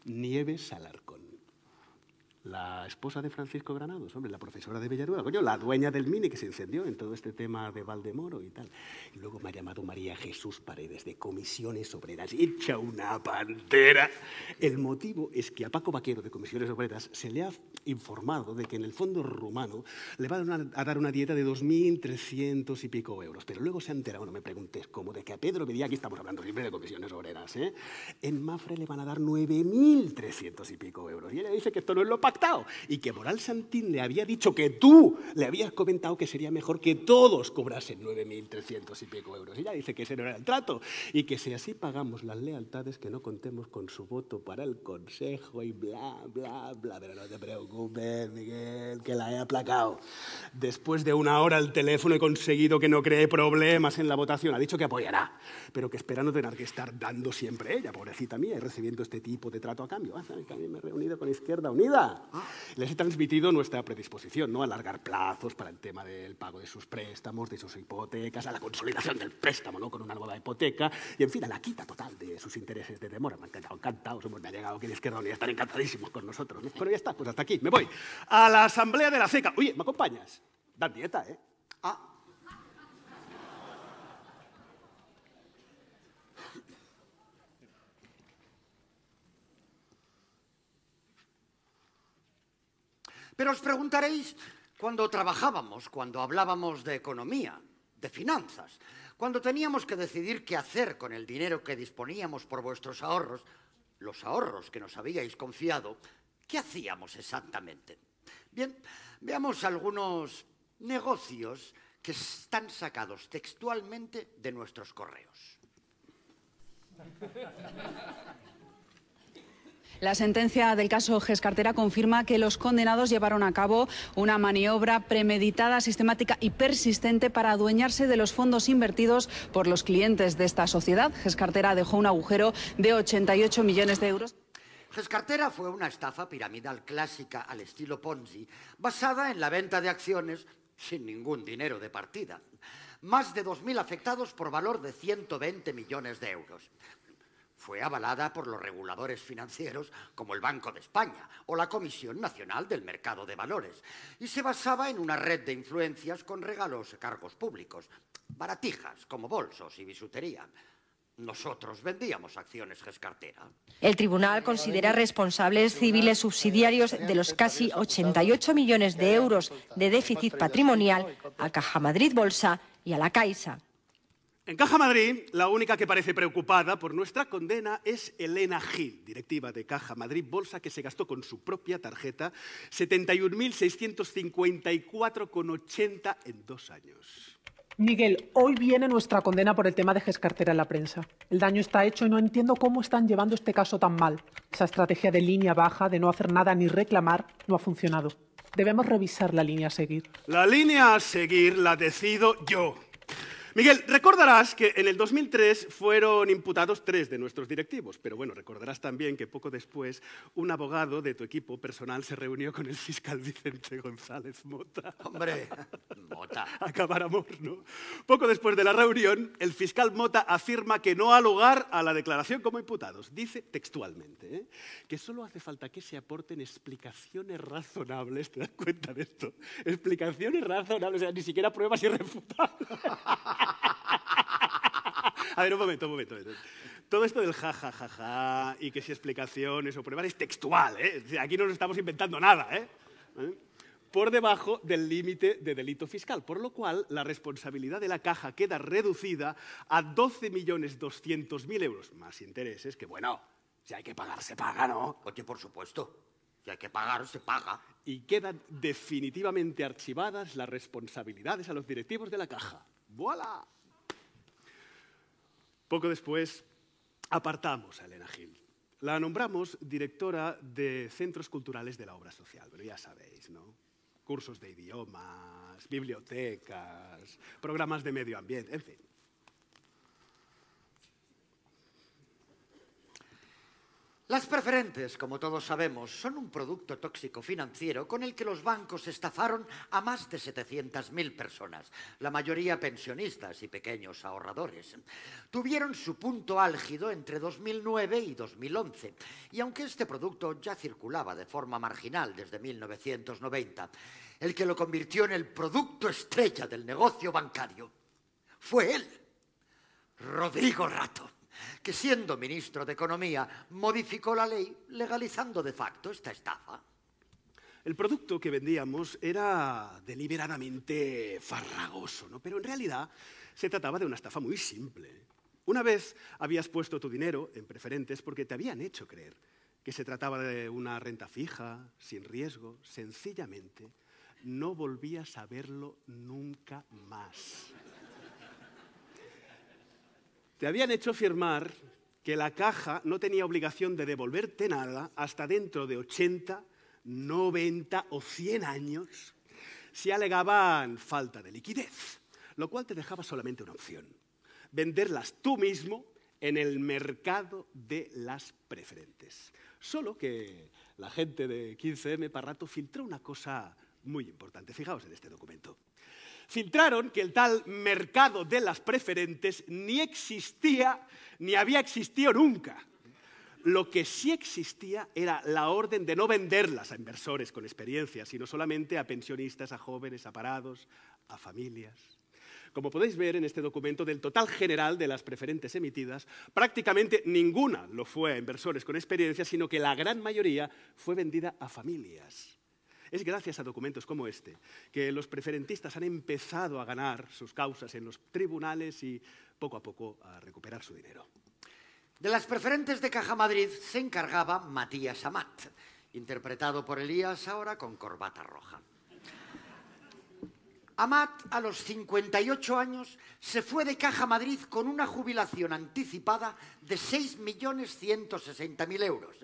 Nieves Alarcón. La esposa de Francisco Granados, hombre, la profesora de Villanueva, coño, la dueña del Mini que se encendió en todo este tema de Valdemoro y tal. Y luego me ha llamado María Jesús Paredes de Comisiones Obreras, hecha una pantera. El motivo es que a Paco Vaquero de Comisiones Obreras se le ha informado de que en el fondo rumano le van a dar una dieta de 2.300 y pico euros. Pero luego se ha enterado, no me preguntes cómo, de que a Pedro Medía, aquí estamos hablando siempre de Comisiones Obreras, ¿eh? en Mafre le van a dar 9.300 y pico euros. Y ella dice que esto no es lo pactado y que Moral Santín le había dicho que tú le habías comentado que sería mejor que todos cobrasen 9.300 y pico euros. Y ella dice que ese no era el trato y que si así pagamos las lealtades que no contemos con su voto para el Consejo y bla, bla, bla. Pero no te preocupes, Miguel, que la he aplacado. Después de una hora al teléfono he conseguido que no cree problemas en la votación. Ha dicho que apoyará, pero que espera no tener que estar dando siempre ella, pobrecita mía, y recibiendo este tipo de trato a cambio. Ah, que a mí me he reunido con Izquierda Unida. Les he transmitido nuestra predisposición ¿no? a alargar plazos para el tema del pago de sus préstamos, de sus hipotecas, a la consolidación del préstamo ¿no? con una nueva hipoteca y, en fin, a la quita total de sus intereses de demora. Me han quedado encantados, hemos ha llegado que de Izquierda Unida están encantadísimos con nosotros. ¿no? Pero ya está, pues hasta aquí, me voy. A la Asamblea de la CECA. Oye, ¿me acompañas? Dan dieta, ¿eh? Ah, Pero os preguntaréis, cuando trabajábamos, cuando hablábamos de economía, de finanzas, cuando teníamos que decidir qué hacer con el dinero que disponíamos por vuestros ahorros, los ahorros que nos habíais confiado, ¿qué hacíamos exactamente? Bien, veamos algunos negocios que están sacados textualmente de nuestros correos. La sentencia del caso Gescartera confirma que los condenados llevaron a cabo una maniobra premeditada, sistemática y persistente para adueñarse de los fondos invertidos por los clientes de esta sociedad. Gescartera dejó un agujero de 88 millones de euros. Gescartera fue una estafa piramidal clásica al estilo Ponzi, basada en la venta de acciones sin ningún dinero de partida. Más de 2.000 afectados por valor de 120 millones de euros. Fue avalada por los reguladores financieros como el Banco de España o la Comisión Nacional del Mercado de Valores y se basaba en una red de influencias con regalos a cargos públicos, baratijas como bolsos y bisutería. Nosotros vendíamos acciones Gescartera. El tribunal considera responsables civiles subsidiarios de los casi 88 millones de euros de déficit patrimonial a Caja Madrid Bolsa y a la Caixa. En Caja Madrid, la única que parece preocupada por nuestra condena es Elena Gil, directiva de Caja Madrid Bolsa, que se gastó con su propia tarjeta 71.654,80 en dos años. Miguel, hoy viene nuestra condena por el tema de Gescartera en la prensa. El daño está hecho y no entiendo cómo están llevando este caso tan mal. Esa estrategia de línea baja, de no hacer nada ni reclamar, no ha funcionado. Debemos revisar la línea a seguir. La línea a seguir la decido yo. Miguel, recordarás que en el 2003 fueron imputados tres de nuestros directivos, pero bueno, recordarás también que poco después un abogado de tu equipo personal se reunió con el fiscal Vicente González Mota. Hombre, Mota. Acabar amor, ¿no? Poco después de la reunión, el fiscal Mota afirma que no ha lugar a la declaración como imputados. Dice textualmente ¿eh? que solo hace falta que se aporten explicaciones razonables, ¿te das cuenta de esto? Explicaciones razonables, o sea, ni siquiera pruebas irrefutables. A ver, un momento, un momento. Todo esto del ja, ja, ja, ja, y que si explicaciones o pruebas es textual, ¿eh? Aquí no nos estamos inventando nada, ¿eh? ¿Eh? Por debajo del límite de delito fiscal, por lo cual la responsabilidad de la caja queda reducida a 12.200.000 euros, más intereses, que bueno, si hay que pagar, se paga, ¿no? Oye, por supuesto. Si hay que pagar, se paga. Y quedan definitivamente archivadas las responsabilidades a los directivos de la caja. ¡Voilà! Poco después apartamos a Elena Gil. La nombramos directora de Centros Culturales de la Obra Social, pero ya sabéis, ¿no? Cursos de idiomas, bibliotecas, programas de medio ambiente, en fin. Las preferentes, como todos sabemos, son un producto tóxico financiero con el que los bancos estafaron a más de 700.000 personas, la mayoría pensionistas y pequeños ahorradores. Tuvieron su punto álgido entre 2009 y 2011, y aunque este producto ya circulaba de forma marginal desde 1990, el que lo convirtió en el producto estrella del negocio bancario fue él, Rodrigo Rato que siendo ministro de Economía modificó la ley legalizando de facto esta estafa. El producto que vendíamos era deliberadamente farragoso, ¿no? pero en realidad se trataba de una estafa muy simple. Una vez habías puesto tu dinero en preferentes porque te habían hecho creer que se trataba de una renta fija, sin riesgo, sencillamente no volvías a verlo nunca más te habían hecho firmar que la caja no tenía obligación de devolverte nada hasta dentro de 80, 90 o 100 años si alegaban falta de liquidez, lo cual te dejaba solamente una opción, venderlas tú mismo en el mercado de las preferentes. Solo que la gente de 15M para rato filtró una cosa muy importante. Fijaos en este documento filtraron que el tal mercado de las preferentes ni existía ni había existido nunca. Lo que sí existía era la orden de no venderlas a inversores con experiencia, sino solamente a pensionistas, a jóvenes, a parados, a familias. Como podéis ver en este documento, del total general de las preferentes emitidas, prácticamente ninguna lo fue a inversores con experiencia, sino que la gran mayoría fue vendida a familias. Es gracias a documentos como este que los preferentistas han empezado a ganar sus causas en los tribunales y poco a poco a recuperar su dinero. De las preferentes de Caja Madrid se encargaba Matías Amat, interpretado por Elías ahora con corbata roja. Amat, a los 58 años, se fue de Caja Madrid con una jubilación anticipada de 6.160.000 euros,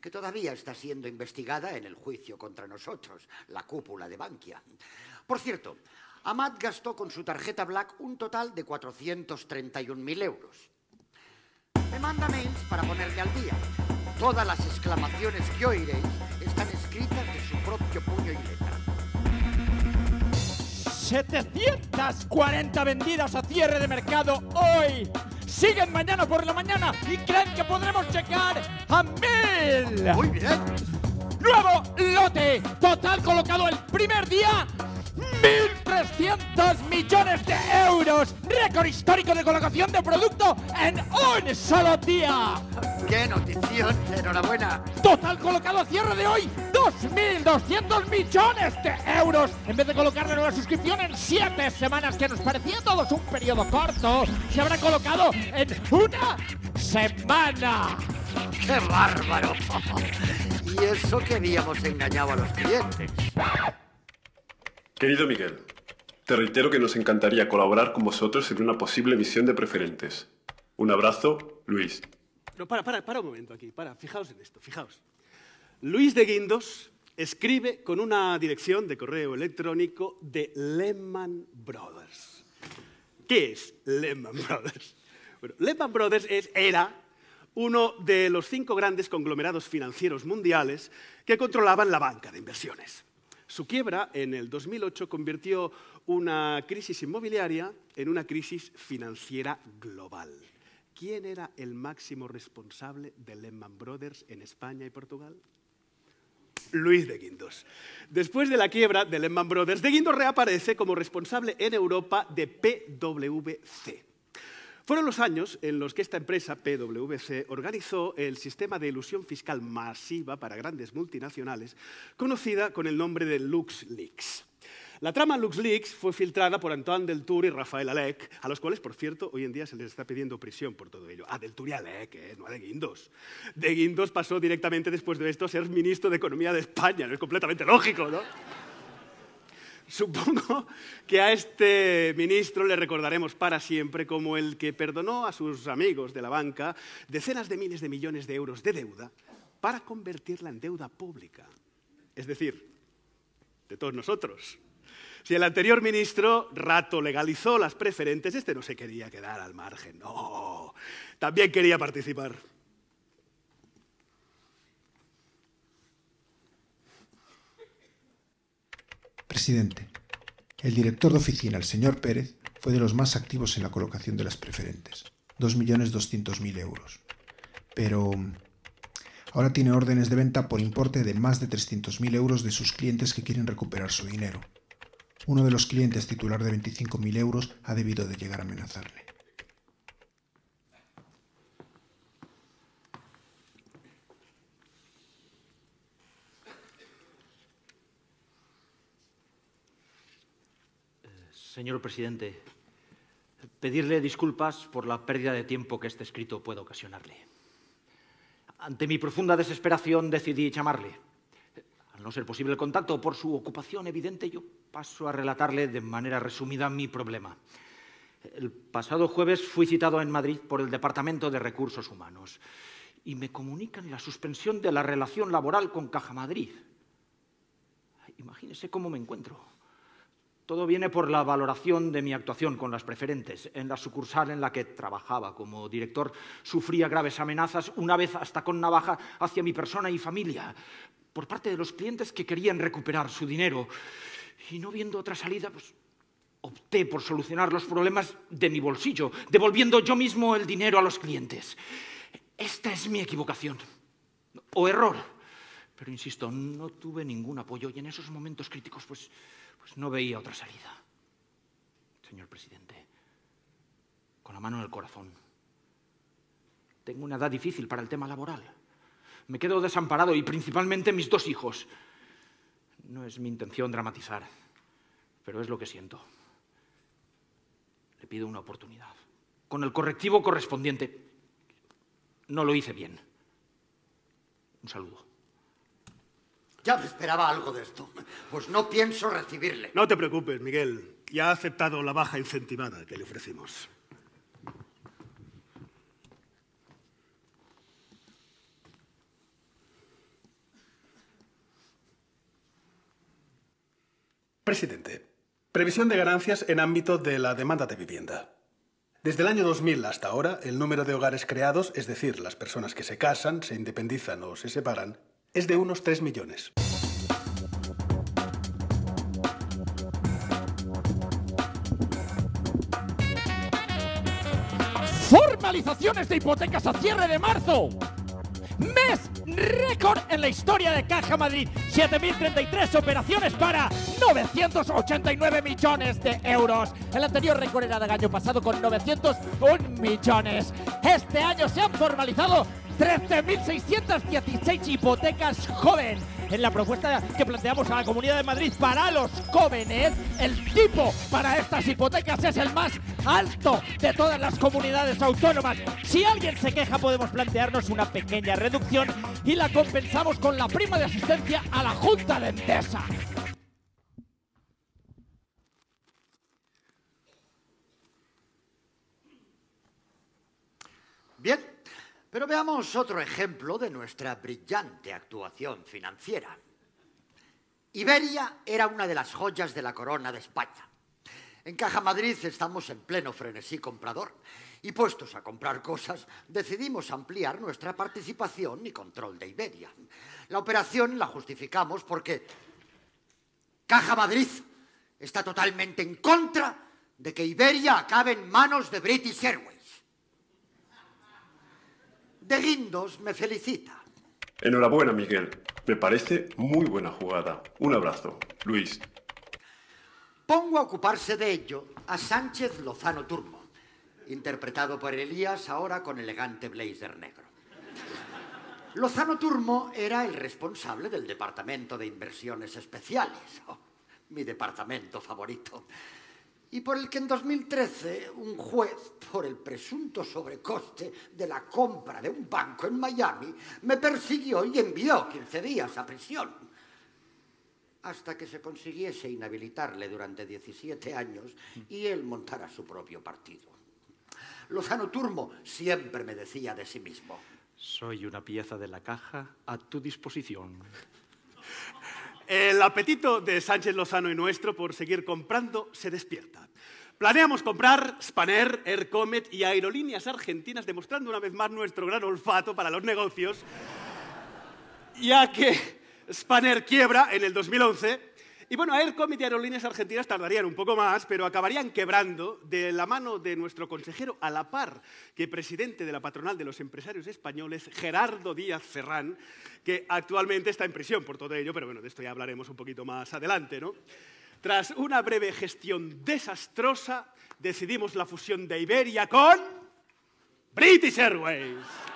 que todavía está siendo investigada en el juicio contra nosotros, la cúpula de Bankia. Por cierto, Amat gastó con su tarjeta Black un total de 431.000 euros. Me manda mails para ponerme al día. Todas las exclamaciones que oiréis están escritas de su propio puño y letra. 740 vendidas a cierre de mercado hoy siguen mañana por la mañana y creen que podremos llegar a mil. Muy bien. Nuevo lote, total colocado el primer día, 1.300 millones de euros. Récord histórico de colocación de producto en un solo día. ¡Qué notición! ¡Enhorabuena! Total colocado a cierre de hoy, 2.200 millones de euros. En vez de colocar la nueva suscripción en 7 semanas, que nos parecía todos un periodo corto, se habrá colocado en una semana. ¡Qué bárbaro! y eso que habíamos engañado a los clientes. Querido Miguel, te reitero que nos encantaría colaborar con vosotros en una posible emisión de preferentes. Un abrazo, Luis. No, para, para, para un momento aquí, para, fijaos en esto, fijaos. Luis de Guindos escribe con una dirección de correo electrónico de Lehman Brothers. ¿Qué es Lehman Brothers? Bueno, Lehman Brothers era uno de los cinco grandes conglomerados financieros mundiales que controlaban la banca de inversiones. Su quiebra en el 2008 convirtió una crisis inmobiliaria en una crisis financiera global. ¿Quién era el máximo responsable de Lehman Brothers en España y Portugal? Luis de Guindos. Después de la quiebra de Lehman Brothers, de Guindos reaparece como responsable en Europa de PwC. Fueron los años en los que esta empresa, PwC, organizó el sistema de ilusión fiscal masiva para grandes multinacionales, conocida con el nombre de LuxLeaks. La trama LuxLeaks fue filtrada por Antoine Deltour y Rafael Alec, a los cuales, por cierto, hoy en día se les está pidiendo prisión por todo ello. A Deltour y Alec, ¿eh? no a De Guindos. De Guindos pasó directamente después de esto a ser ministro de Economía de España, no es completamente lógico, ¿no? Supongo que a este ministro le recordaremos para siempre como el que perdonó a sus amigos de la banca decenas de miles de millones de euros de deuda para convertirla en deuda pública. Es decir, de todos nosotros. Si el anterior ministro, Rato, legalizó las preferentes, este no se quería quedar al margen, no, también quería participar. Presidente, el director de oficina, el señor Pérez, fue de los más activos en la colocación de las preferentes, 2.200.000 euros. Pero ahora tiene órdenes de venta por importe de más de 300.000 euros de sus clientes que quieren recuperar su dinero. Uno de los clientes titular de 25.000 euros ha debido de llegar a amenazarle. Señor presidente, pedirle disculpas por la pérdida de tiempo que este escrito puede ocasionarle. Ante mi profunda desesperación decidí llamarle. Al no ser posible el contacto por su ocupación evidente, yo paso a relatarle de manera resumida mi problema. El pasado jueves fui citado en Madrid por el Departamento de Recursos Humanos y me comunican la suspensión de la relación laboral con Caja Madrid. Imagínese cómo me encuentro. Todo viene por la valoración de mi actuación con las preferentes. En la sucursal en la que trabajaba como director sufría graves amenazas, una vez hasta con navaja, hacia mi persona y familia, por parte de los clientes que querían recuperar su dinero. Y no viendo otra salida, pues opté por solucionar los problemas de mi bolsillo, devolviendo yo mismo el dinero a los clientes. Esta es mi equivocación. O error. Pero insisto, no tuve ningún apoyo y en esos momentos críticos, pues pues no veía otra salida. Señor presidente, con la mano en el corazón, tengo una edad difícil para el tema laboral. Me quedo desamparado y principalmente mis dos hijos. No es mi intención dramatizar, pero es lo que siento. Le pido una oportunidad, con el correctivo correspondiente. No lo hice bien. Un saludo. Ya me esperaba algo de esto. Pues no pienso recibirle. No te preocupes, Miguel. Ya ha aceptado la baja incentivada que le ofrecimos. Presidente, previsión de ganancias en ámbito de la demanda de vivienda. Desde el año 2000 hasta ahora, el número de hogares creados, es decir, las personas que se casan, se independizan o se separan, es de unos 3 millones. Formalizaciones de hipotecas a cierre de marzo. Mes récord en la historia de Caja Madrid. 7.033 operaciones para 989 millones de euros. El anterior récord era del año pasado con 901 millones. Este año se han formalizado 13.616 hipotecas joven. En la propuesta que planteamos a la Comunidad de Madrid para los jóvenes, el tipo para estas hipotecas es el más alto de todas las comunidades autónomas. Si alguien se queja, podemos plantearnos una pequeña reducción y la compensamos con la prima de asistencia a la Junta de Endesa. Bien, pero veamos otro ejemplo de nuestra brillante actuación financiera. Iberia era una de las joyas de la corona de España. En Caja Madrid estamos en pleno frenesí comprador y puestos a comprar cosas, decidimos ampliar nuestra participación y control de Iberia. La operación la justificamos porque Caja Madrid está totalmente en contra de que Iberia acabe en manos de British Airways. De Guindos me felicita. Enhorabuena, Miguel. Me parece muy buena jugada. Un abrazo. Luis. Pongo a ocuparse de ello a Sánchez Lozano Turmo, interpretado por Elías ahora con elegante blazer negro. Lozano Turmo era el responsable del Departamento de Inversiones Especiales, oh, mi departamento favorito, y por el que en 2013 un juez, por el presunto sobrecoste de la compra de un banco en Miami, me persiguió y envió 15 días a prisión hasta que se consiguiese inhabilitarle durante 17 años y él montara su propio partido. Lozano Turmo siempre me decía de sí mismo. Soy una pieza de la caja a tu disposición. El apetito de Sánchez Lozano y nuestro por seguir comprando se despierta. Planeamos comprar Spanair, Air Comet y aerolíneas argentinas, demostrando una vez más nuestro gran olfato para los negocios, ya que Spanair quiebra en el 2011 Y bueno, Aircom y Aerolíneas Argentinas tardarían un poco más, pero acabarían quebrando de la mano de nuestro consejero a la par que presidente de la patronal de los empresarios españoles, Gerardo Díaz Ferrán, que actualmente está en prisión por todo ello, pero bueno, de esto ya hablaremos un poquito más adelante, ¿no? Tras una breve gestión desastrosa, decidimos la fusión de Iberia con British Airways.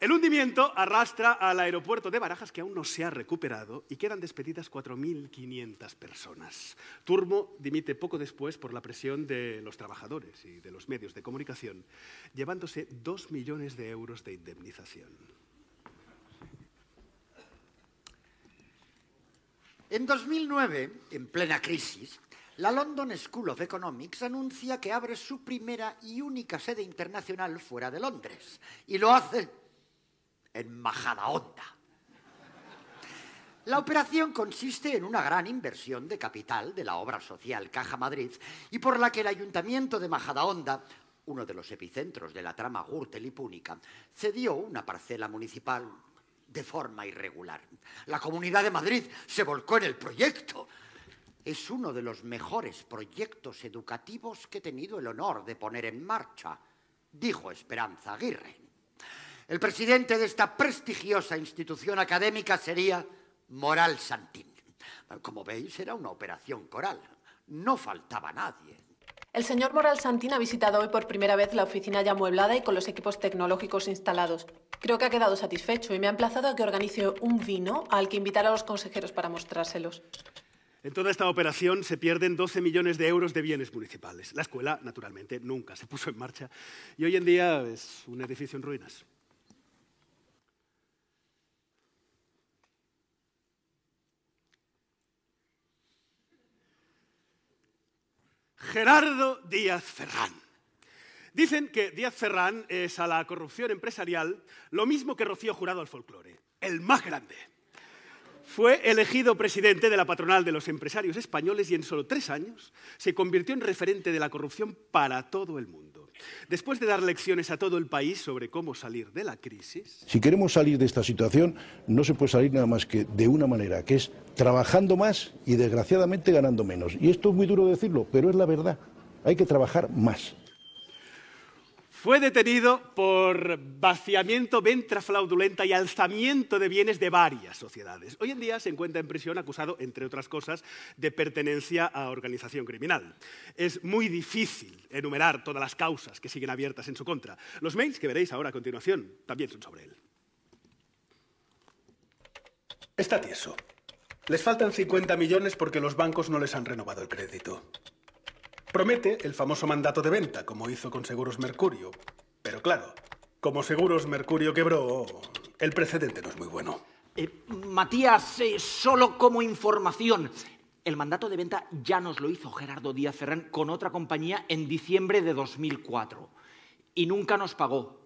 El hundimiento arrastra al aeropuerto de Barajas, que aún no se ha recuperado, y quedan despedidas 4.500 personas. Turmo dimite poco después por la presión de los trabajadores y de los medios de comunicación, llevándose 2 millones de euros de indemnización. En 2009, en plena crisis, la London School of Economics anuncia que abre su primera y única sede internacional fuera de Londres. Y lo hace en Majadahonda. La operación consiste en una gran inversión de capital de la obra social Caja Madrid y por la que el Ayuntamiento de Majadahonda, uno de los epicentros de la trama Gürtel y Púnica, cedió una parcela municipal de forma irregular. La Comunidad de Madrid se volcó en el proyecto. Es uno de los mejores proyectos educativos que he tenido el honor de poner en marcha, dijo Esperanza Aguirre. El presidente de esta prestigiosa institución académica sería Moral Santín. Como veis, era una operación coral. No faltaba nadie. El señor Moral Santín ha visitado hoy por primera vez la oficina ya amueblada y con los equipos tecnológicos instalados. Creo que ha quedado satisfecho y me ha emplazado a que organice un vino al que invitar a los consejeros para mostrárselos. En toda esta operación se pierden 12 millones de euros de bienes municipales. La escuela, naturalmente, nunca se puso en marcha y hoy en día es un edificio en ruinas. Gerardo Díaz Ferrán. Dicen que Díaz Ferrán es a la corrupción empresarial lo mismo que Rocío Jurado al folclore, el más grande. Fue elegido presidente de la patronal de los empresarios españoles y en solo tres años se convirtió en referente de la corrupción para todo el mundo. Después de dar lecciones a todo el país sobre cómo salir de la crisis, Si queremos salir de esta situación, no se puede salir nada más que de una manera, que es trabajando más y desgraciadamente ganando menos. Y esto es muy duro decirlo, pero es la verdad. Hay que trabajar más. Fue detenido por vaciamiento, venta fraudulenta y alzamiento de bienes de varias sociedades. Hoy en día se encuentra en prisión acusado, entre otras cosas, de pertenencia a organización criminal. Es muy difícil enumerar todas las causas que siguen abiertas en su contra. Los mails que veréis ahora a continuación también son sobre él. Está tieso. Les faltan 50 millones porque los bancos no les han renovado el crédito. Promete el famoso mandato de venta, como hizo con Seguros Mercurio. Pero claro, como Seguros Mercurio quebró, el precedente no es muy bueno. Eh, Matías, eh, solo como información, el mandato de venta ya nos lo hizo Gerardo Díaz Ferrán con otra compañía en diciembre de 2004 y nunca nos pagó.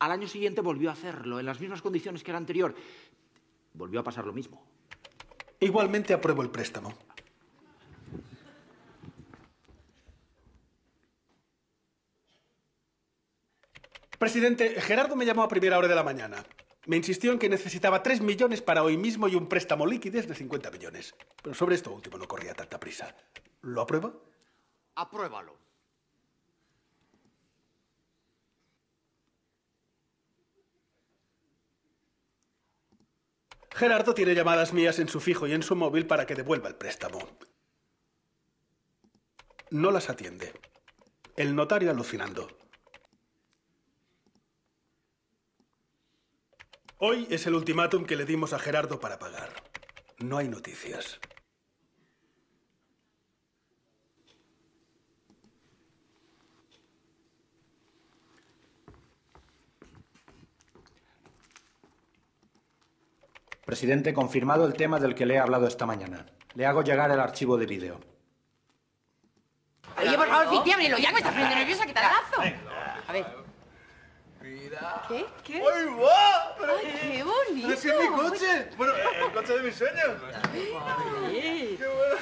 Al año siguiente volvió a hacerlo, en las mismas condiciones que el anterior. Volvió a pasar lo mismo. Igualmente apruebo el préstamo. Presidente, Gerardo me llamó a primera hora de la mañana. Me insistió en que necesitaba 3 millones para hoy mismo y un préstamo líquides de 50 millones. Pero sobre esto último no corría tanta prisa. ¿Lo aprueba? Apruébalo. Gerardo tiene llamadas mías en su fijo y en su móvil para que devuelva el préstamo. No las atiende. El notario alucinando. Hoy es el ultimátum que le dimos a Gerardo para pagar. No hay noticias. Presidente, confirmado el tema del que le he hablado esta mañana. Le hago llegar el archivo de vídeo. Oye, por favor, Vicky, ábrelo ya, que me estás poniendo nerviosa, quita el lazo. A ver. ¿Qué? ¿Qué? ¡Ay, va! Pero- Ay, qué bonito. ¡Pero si es mi coche! Bueno, el coche de mis sueños. ¡Qué bueno!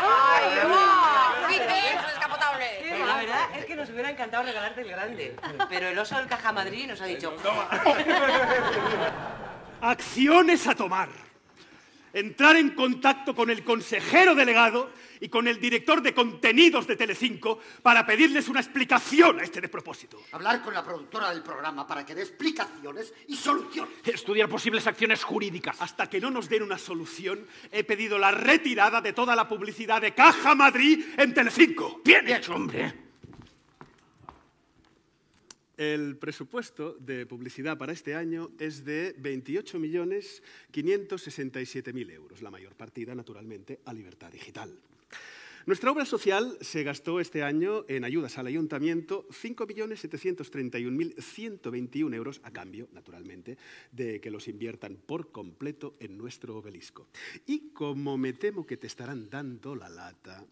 ¡Ay, va! ¡Vicky, es descapotable! La verdad es que nos hubiera encantado regalarte el grande. Pero el oso del Caja Madrid nos ha dicho... Acciones a tomar. entrar en contacto con el consejero delegado y con el director de contenidos de Telecinco para pedirles una explicación a este despropósito. Hablar con la productora del programa para que dé explicaciones y soluciones. Estudiar posibles acciones jurídicas. Hasta que no nos den una solución, he pedido la retirada de toda la publicidad de Caja Madrid en Telecinco. Bien hecho, hombre. El presupuesto de publicidad para este año es de 28.567.000 euros, la mayor partida, naturalmente, a Libertad Digital. Nuestra obra social se gastó este año en ayudas al ayuntamiento 5.731.121 euros a cambio, naturalmente, de que los inviertan por completo en nuestro obelisco. Y como me temo que te estarán dando la lata,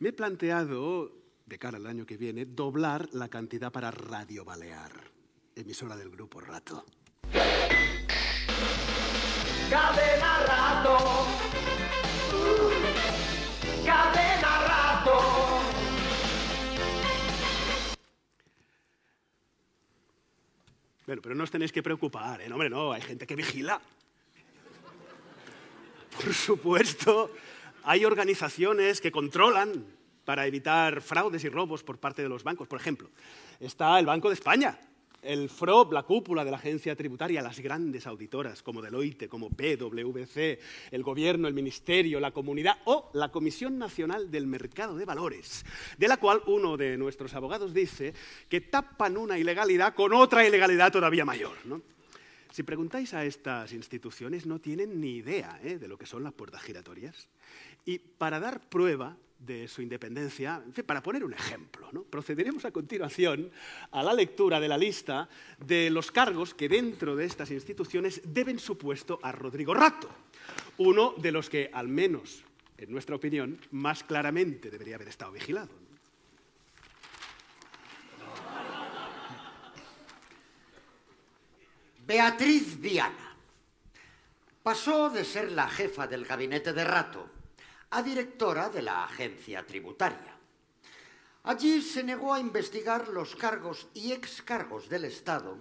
me he planteado, de cara al año que viene, doblar la cantidad para Radio Balear, emisora del grupo Rato. Cadena Rato. Cadena Bueno, pero no os tenéis que preocupar, ¿eh? Hombre, no, hay gente que vigila. Por supuesto, hay organizaciones que controlan para evitar fraudes y robos por parte de los bancos. Por ejemplo, está el Banco de España, el FROB, la cúpula de la agencia tributaria, las grandes auditoras como Deloitte, como PwC, el gobierno, el ministerio, la comunidad o la Comisión Nacional del Mercado de Valores, de la cual uno de nuestros abogados dice que tapan una ilegalidad con otra ilegalidad todavía mayor. ¿no? Si preguntáis a estas instituciones, no tienen ni idea ¿eh? de lo que son las puertas giratorias. Y para dar prueba de su independencia, en fin, para poner un ejemplo, ¿no? procederemos a continuación a la lectura de la lista de los cargos que dentro de estas instituciones deben su puesto a Rodrigo Rato, uno de los que, al menos en nuestra opinión, más claramente debería haber estado vigilado. Beatriz Viana pasó de ser la jefa del gabinete de Rato a directora de la agencia tributaria. Allí se negó a investigar los cargos y excargos del Estado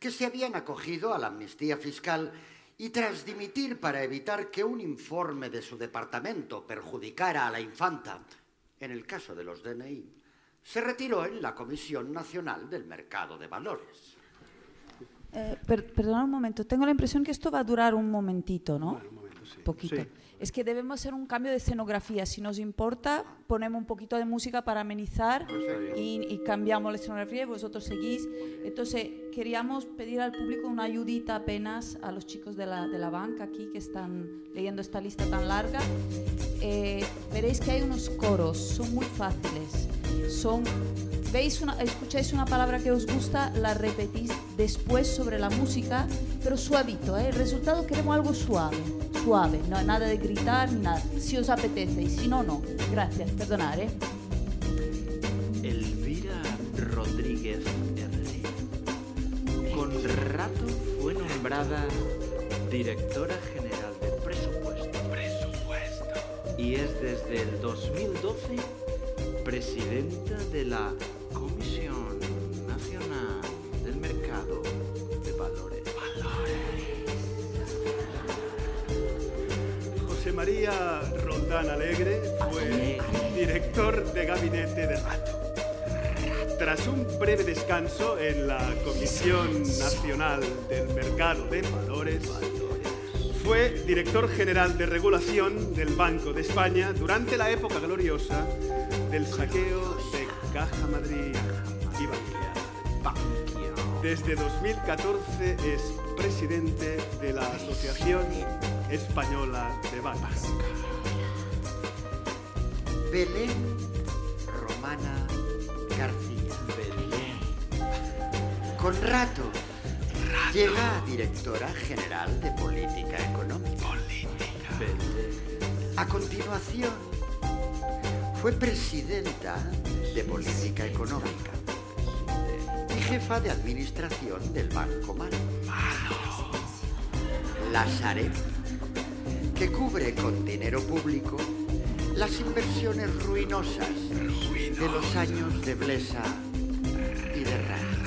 que se habían acogido a la amnistía fiscal y tras dimitir para evitar que un informe de su departamento perjudicara a la infanta, en el caso de los DNI, se retiró en la Comisión Nacional del Mercado de Valores. Eh, per- perdona un momento, tengo la impresión que esto va a durar un momentito, ¿no? Poquito. Sí. Es que debemos hacer un cambio de escenografía. Si nos importa, ponemos un poquito de música para amenizar y, y cambiamos la escenografía y vosotros seguís. Entonces, queríamos pedir al público una ayudita apenas a los chicos de la, de la banca aquí que están leyendo esta lista tan larga. Eh, veréis que hay unos coros, son muy fáciles. Son veis una, escucháis una palabra que os gusta, la repetís después sobre la música, pero suavito, ¿eh? El resultado queremos algo suave, suave, no, nada de gritar nada, si os apetece, y si no, no. Gracias, perdonad, ¿eh? Elvira Rodríguez Herrera. Con rato fue nombrada directora general de presupuesto. Presupuesto. Y es desde el 2012 presidenta de la María Rondán Alegre fue director de gabinete de Rato. Tras un breve descanso en la Comisión Nacional del Mercado de Valores, fue director general de regulación del Banco de España durante la época gloriosa del saqueo de Caja Madrid y Bankia. Desde 2014 es presidente de la Asociación Española de Bancos. Belén Romana García. Con rato, llega a directora general de política económica. A continuación, fue presidenta de política económica y jefa de administración del Banco Mano. La Sareb, que cubre con dinero público las inversiones ruinosas de los años de Blesa y de Rato.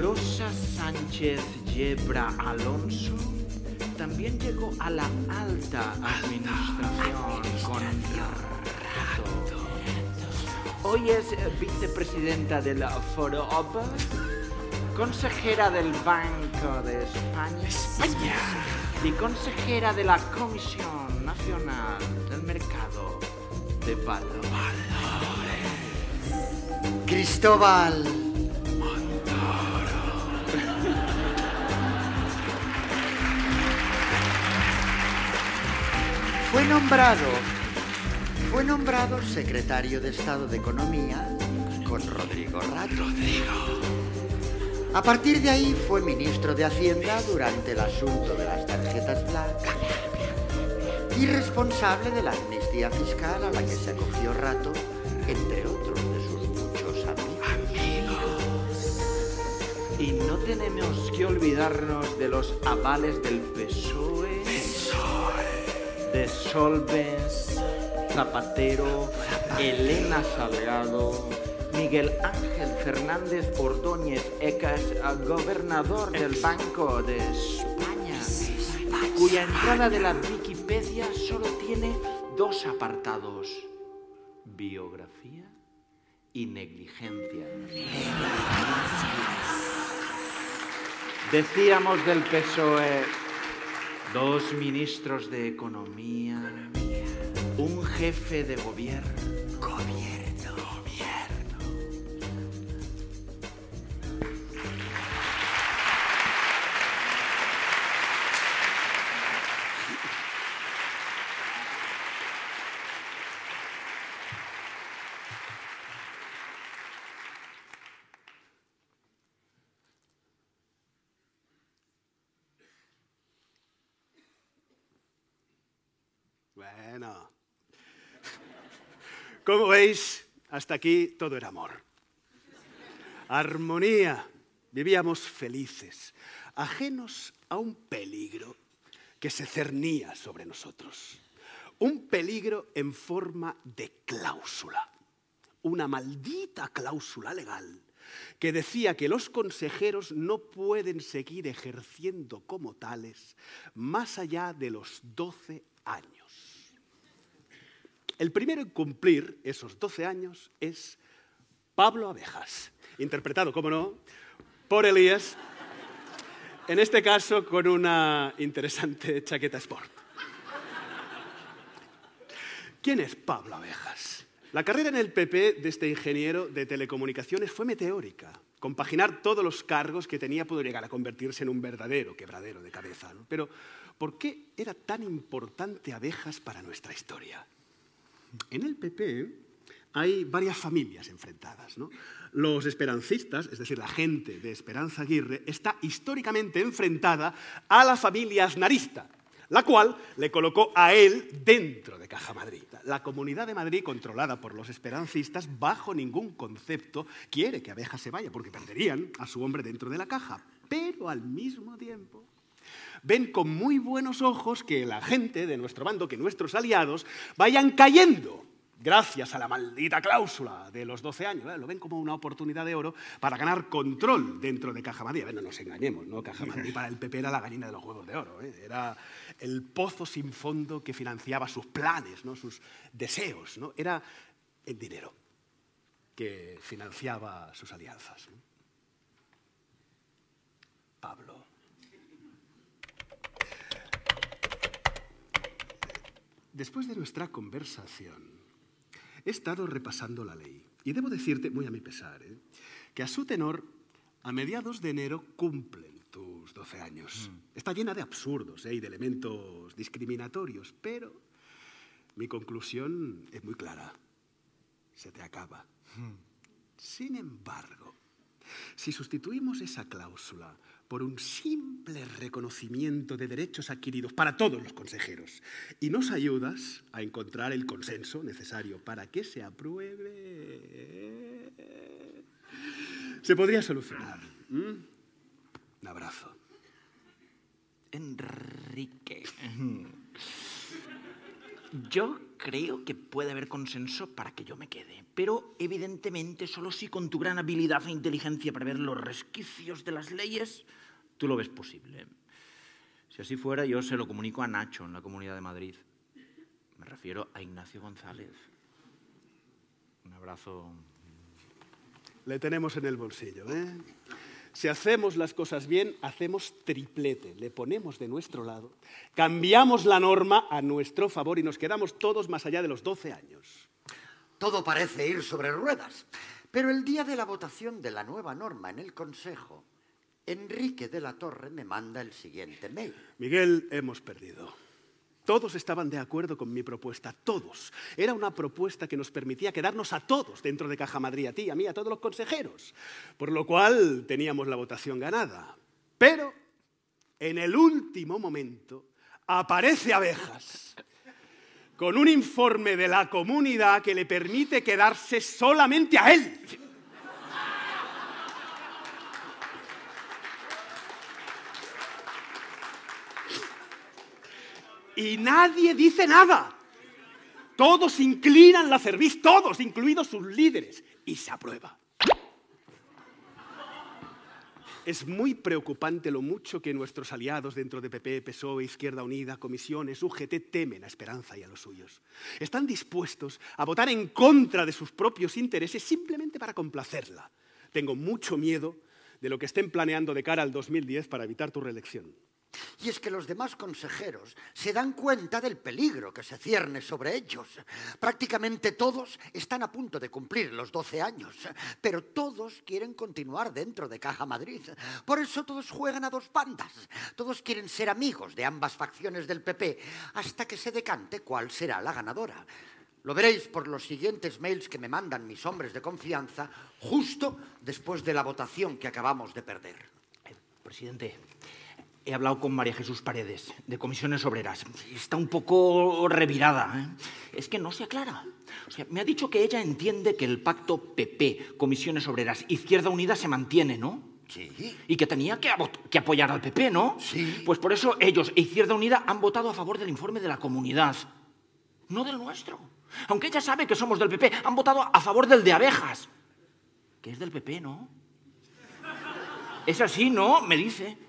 Rosa Sánchez Yebra Alonso también llegó a la alta administración con rato. Hoy es vicepresidenta de la Foroba, consejera del Banco de España, y consejera de la Comisión Nacional del Mercado de Valores. Cristóbal. Fue nombrado, fue nombrado secretario de Estado de Economía con Rodrigo Rato. A partir de ahí fue ministro de Hacienda durante el asunto de las tarjetas blancas. Y responsable de la amnistía fiscal a la que se acogió Rato, entre otros de sus muchos amigos. Y no tenemos que olvidarnos de los avales del PSOE, de Solbes, Zapatero, Elena Salgado, Miguel Ángel Fernández Ordóñez Ecas, gobernador del Banco de España, cuya entrada de la Wikipedia solo tiene dos apartados, biografía y negligencia. Decíamos del PSOE, dos ministros de Economía, un jefe de. Gobierno. Como veis, hasta aquí todo era amor. Armonía. Vivíamos felices, ajenos a un peligro que se cernía sobre nosotros. Un peligro en forma de cláusula. Una maldita cláusula legal que decía que los consejeros no pueden seguir ejerciendo como tales más allá de los 12 años. El primero en cumplir esos 12 años es Pablo Abejas, interpretado, como no, por Elías, en este caso con una interesante chaqueta sport. ¿Quién es Pablo Abejas? La carrera en el PP de este ingeniero de telecomunicaciones fue meteórica. Compaginar todos los cargos que tenía pudo llegar a convertirse en un verdadero quebradero de cabeza. ¿no? Pero, ¿por qué era tan importante Abejas para nuestra historia? En el PP hay varias familias enfrentadas. Los esperancistas, es decir, la gente de Esperanza Aguirre, está históricamente enfrentada a la familia aznarista, la cual le colocó a él dentro de Caja Madrid. La Comunidad de Madrid, controlada por los esperancistas, bajo ningún concepto quiere que Abeja se vaya, porque perderían a su hombre dentro de la caja. Pero al mismo tiempo ven con muy buenos ojos que la gente de nuestro bando, que nuestros aliados, vayan cayendo gracias a la maldita cláusula de los 12 años. ¿eh? Lo ven como una oportunidad de oro para ganar control dentro de Caja Madrid. No nos engañemos, ¿no? Caja Madrid para el PP era la gallina de los huevos de oro. ¿eh? Era el pozo sin fondo que financiaba sus planes, ¿no? sus deseos. ¿no? Era el dinero que financiaba sus alianzas. Pablo. Después de nuestra conversación, he estado repasando la ley y debo decirte, muy a mi pesar, ¿eh? que a su tenor, a mediados de enero cumplen tus 12 años. Está llena de absurdos ¿eh? y de elementos discriminatorios, pero mi conclusión es muy clara. Se te acaba. Sin embargo, si sustituimos esa cláusula por un simple reconocimiento de derechos adquiridos para todos los consejeros y nos ayudas a encontrar el consenso necesario para que se apruebe, se podría solucionar. ¿Mm? Un abrazo. Enrique. Yo creo que puede haber consenso para que yo me quede, pero evidentemente solo si con tu gran habilidad e inteligencia para ver los resquicios de las leyes tú lo ves posible. Si así fuera, yo se lo comunico a Nacho en la Comunidad de Madrid. Me refiero a Ignacio González. Un abrazo. Le tenemos en el bolsillo, ¿eh? Si hacemos las cosas bien, hacemos triplete, le ponemos de nuestro lado, cambiamos la norma a nuestro favor y nos quedamos todos más allá de los 12 años. Todo parece ir sobre ruedas, pero el día de la votación de la nueva norma en el Consejo, Enrique de la Torre me manda el siguiente mail. Miguel, hemos perdido. Todos estaban de acuerdo con mi propuesta, todos. Era una propuesta que nos permitía quedarnos a todos dentro de Caja Madrid, a ti, a mí, a todos los consejeros. Por lo cual teníamos la votación ganada. Pero en el último momento aparece Abejas con un informe de la comunidad que le permite quedarse solamente a él. Y nadie dice nada. Todos inclinan la cerviz, todos, incluidos sus líderes, y se aprueba. Es muy preocupante lo mucho que nuestros aliados dentro de PP, PSOE, Izquierda Unida, Comisiones, UGT temen a Esperanza y a los suyos. Están dispuestos a votar en contra de sus propios intereses simplemente para complacerla. Tengo mucho miedo de lo que estén planeando de cara al 2010 para evitar tu reelección. Y es que los demás consejeros se dan cuenta del peligro que se cierne sobre ellos. Prácticamente todos están a punto de cumplir los 12 años, pero todos quieren continuar dentro de Caja Madrid. Por eso todos juegan a dos bandas. Todos quieren ser amigos de ambas facciones del PP hasta que se decante cuál será la ganadora. Lo veréis por los siguientes mails que me mandan mis hombres de confianza justo después de la votación que acabamos de perder. Presidente, He hablado con María Jesús Paredes, de Comisiones Obreras. Está un poco revirada. ¿eh? Es que no se aclara. O sea, me ha dicho que ella entiende que el pacto PP, Comisiones Obreras, Izquierda Unida se mantiene, ¿no? Sí. Y que tenía que, que apoyar al PP, ¿no? Sí. Pues por eso ellos e Izquierda Unida han votado a favor del informe de la comunidad, no del nuestro. Aunque ella sabe que somos del PP, han votado a favor del de abejas, que es del PP, ¿no? Es así, ¿no? Me dice.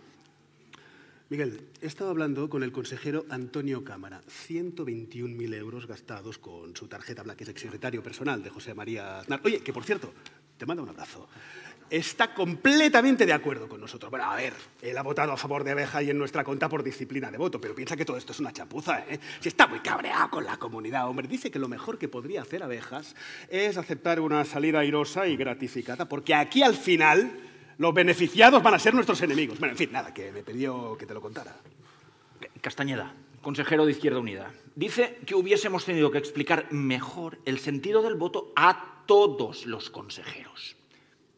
Miguel, he estado hablando con el consejero Antonio Cámara. 121.000 euros gastados con su tarjeta Black, que es exsecretario personal de José María Aznar. Oye, que por cierto, te mando un abrazo. Está completamente de acuerdo con nosotros. Bueno, a ver, él ha votado a favor de Abeja y en nuestra cuenta por disciplina de voto, pero piensa que todo esto es una chapuza, ¿eh? Si está muy cabreado con la comunidad, hombre. Dice que lo mejor que podría hacer Abejas es aceptar una salida airosa y gratificada, porque aquí al final los beneficiados van a ser nuestros enemigos. Bueno, en fin, nada, que me pidió que te lo contara. Castañeda, consejero de Izquierda Unida, dice que hubiésemos tenido que explicar mejor el sentido del voto a todos los consejeros.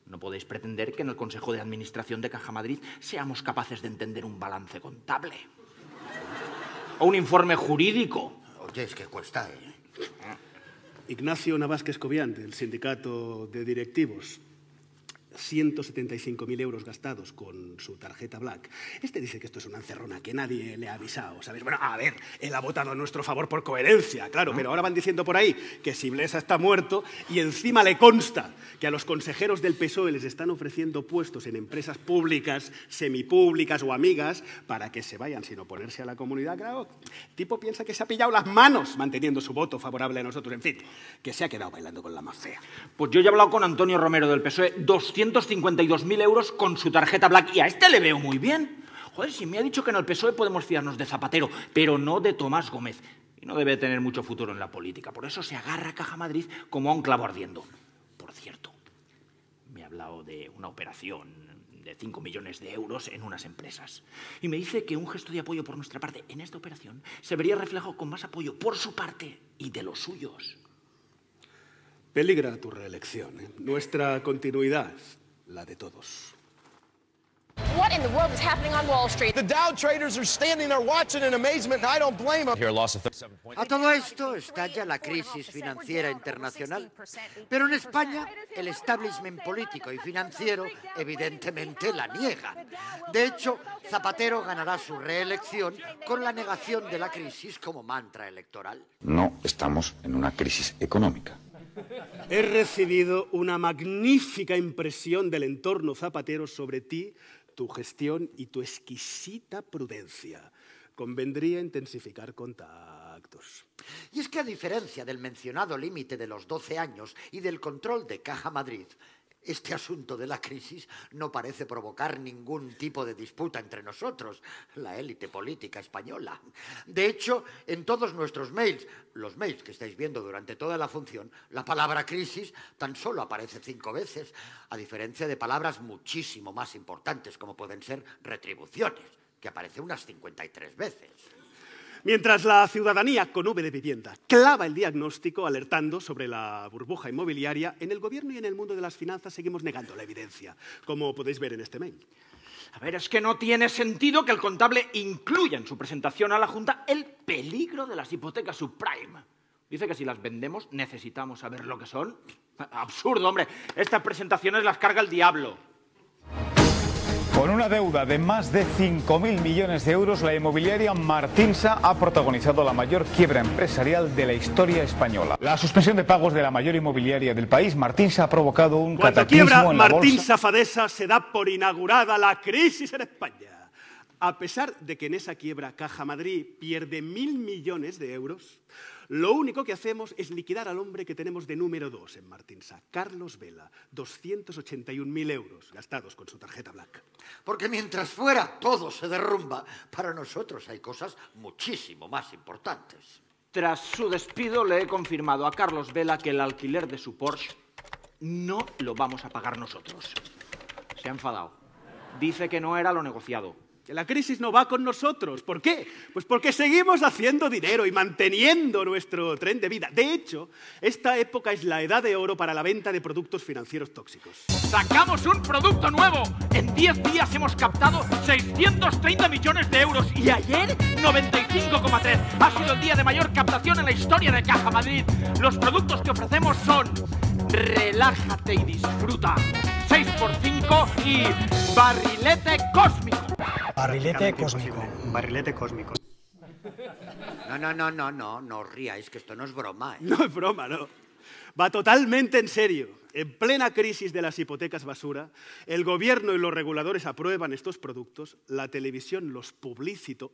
No podéis pretender que en el Consejo de Administración de Caja Madrid seamos capaces de entender un balance contable o un informe jurídico. Oye, es que cuesta, ¿eh? Ignacio Navasquez Cobian, del Sindicato de Directivos. 175.000 euros gastados con su tarjeta Black. Este dice que esto es una encerrona, que nadie le ha avisado. Bueno, a ver, él ha votado a nuestro favor por coherencia, claro, pero ahora van diciendo por ahí que Siblesa está muerto y encima le consta que a los consejeros del PSOE les están ofreciendo puestos en empresas públicas, semipúblicas o amigas para que se vayan sin oponerse a la comunidad. Claro, el tipo piensa que se ha pillado las manos manteniendo su voto favorable a nosotros. En fin, que se ha quedado bailando con la más fea. Pues yo ya he hablado con Antonio Romero del PSOE, 252.000 euros con su tarjeta Black y a este le veo muy bien. Joder, si me ha dicho que en el PSOE podemos fiarnos de Zapatero, pero no de Tomás Gómez. Y no debe tener mucho futuro en la política. Por eso se agarra a Caja Madrid como a un clavo ardiendo. Por cierto, me ha hablado de una operación de 5 millones de euros en unas empresas. Y me dice que un gesto de apoyo por nuestra parte en esta operación se vería reflejado con más apoyo por su parte y de los suyos. Peligra tu reelección. ¿eh? Nuestra continuidad, la de todos. What in the world is happening on Wall Street? The Dow traders are standing there watching in amazement, and I don't blame them. Here, loss of 37 points. A todo esto estalla la crisis financiera internacional. Pero en España el establishment político y financiero evidentemente la niega. De hecho, Zapatero ganará su reelección con la negación de la crisis como mantra electoral. No estamos en una crisis económica. He recibido una magnífica impresión del entorno zapatero sobre ti, tu gestión y tu exquisita prudencia. Convendría intensificar contactos. Y es que a diferencia del mencionado límite de los 12 años y del control de Caja Madrid, este asunto de la crisis no parece provocar ningún tipo de disputa entre nosotros, la élite política española. De hecho, en todos nuestros mails, los mails que estáis viendo durante toda la función, la palabra crisis tan solo aparece cinco veces, a diferencia de palabras muchísimo más importantes como pueden ser retribuciones, que aparece unas 53 veces. Mientras la ciudadanía con V de vivienda clava el diagnóstico alertando sobre la burbuja inmobiliaria, en el gobierno y en el mundo de las finanzas seguimos negando la evidencia, como podéis ver en este mail. A ver, es que no tiene sentido que el contable incluya en su presentación a la Junta el peligro de las hipotecas subprime. Dice que si las vendemos necesitamos saber lo que son. Absurdo, hombre. Estas presentaciones las carga el diablo. Una deuda de más de 5.000 millones de euros, la inmobiliaria Martinsa ha protagonizado la mayor quiebra empresarial de la historia española. La suspensión de pagos de la mayor inmobiliaria del país, Martinsa, ha provocado un Cuando cataclismo quiebra en la Martín bolsa. Safadesa se da por inaugurada la crisis en España. A pesar de que en esa quiebra Caja Madrid pierde mil millones de euros, lo único que hacemos es liquidar al hombre que tenemos de número dos en Martinsa, Carlos Vela, 281.000 euros gastados con su tarjeta Black. Porque mientras fuera todo se derrumba, para nosotros hay cosas muchísimo más importantes. Tras su despido, le he confirmado a Carlos Vela que el alquiler de su Porsche no lo vamos a pagar nosotros. Se ha enfadado. Dice que no era lo negociado. Que la crisis no va con nosotros. ¿Por qué? Pues porque seguimos haciendo dinero y manteniendo nuestro tren de vida. De hecho, esta época es la edad de oro para la venta de productos financieros tóxicos. ¡Sacamos un producto nuevo! En 10 días hemos captado 630 millones de euros y ayer 95,3. Ha sido el día de mayor captación en la historia de Caja Madrid. Los productos que ofrecemos son Relájate y disfruta. 6x5 y Barrilete Cósmico. Barrilete cósmico. Barrilete cósmico. No, no, no, no, no, no os ríais, que esto no es broma. ¿eh? No es broma, no. Va totalmente en serio. En plena crisis de las hipotecas basura, el gobierno y los reguladores aprueban estos productos, la televisión los publicitó.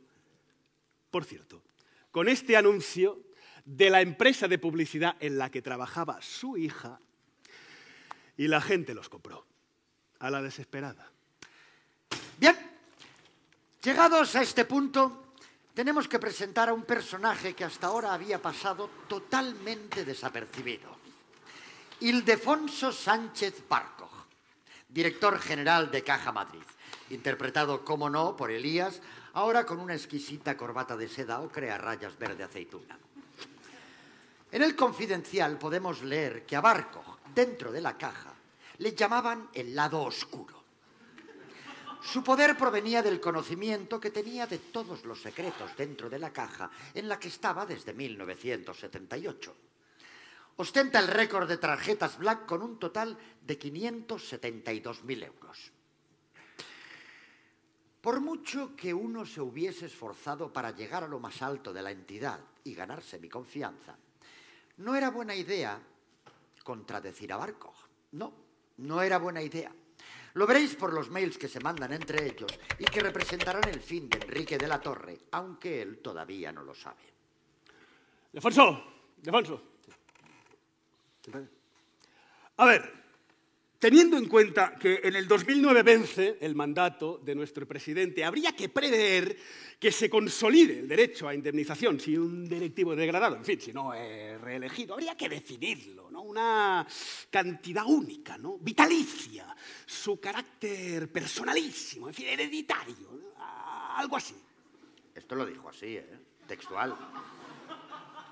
Por cierto, con este anuncio de la empresa de publicidad en la que trabajaba su hija, y la gente los compró, a la desesperada. Llegados a este punto, tenemos que presentar a un personaje que hasta ahora había pasado totalmente desapercibido. Ildefonso Sánchez Barco, director general de Caja Madrid, interpretado, como no, por Elías, ahora con una exquisita corbata de seda ocre a rayas verde aceituna. En el confidencial podemos leer que a Barco, dentro de la caja, le llamaban el lado oscuro. Su poder provenía del conocimiento que tenía de todos los secretos dentro de la caja en la que estaba desde 1978. Ostenta el récord de tarjetas Black con un total de 572.000 euros. Por mucho que uno se hubiese esforzado para llegar a lo más alto de la entidad y ganarse mi confianza, no era buena idea contradecir a Barco. No, no era buena idea. Lo veréis por los mails que se mandan entre ellos y que representarán el fin de Enrique de la Torre, aunque él todavía no lo sabe. Defonso, Defonso. A ver, teniendo en cuenta que en el 2009 vence el mandato de nuestro presidente, habría que prever que se consolide el derecho a indemnización si un directivo es degradado, en fin, si no es reelegido. Habría que decidirlo, ¿no? Una cantidad única, ¿no? Vitalicia, su carácter personalísimo, en fin, hereditario, algo así. Esto lo dijo así, ¿eh? Textual.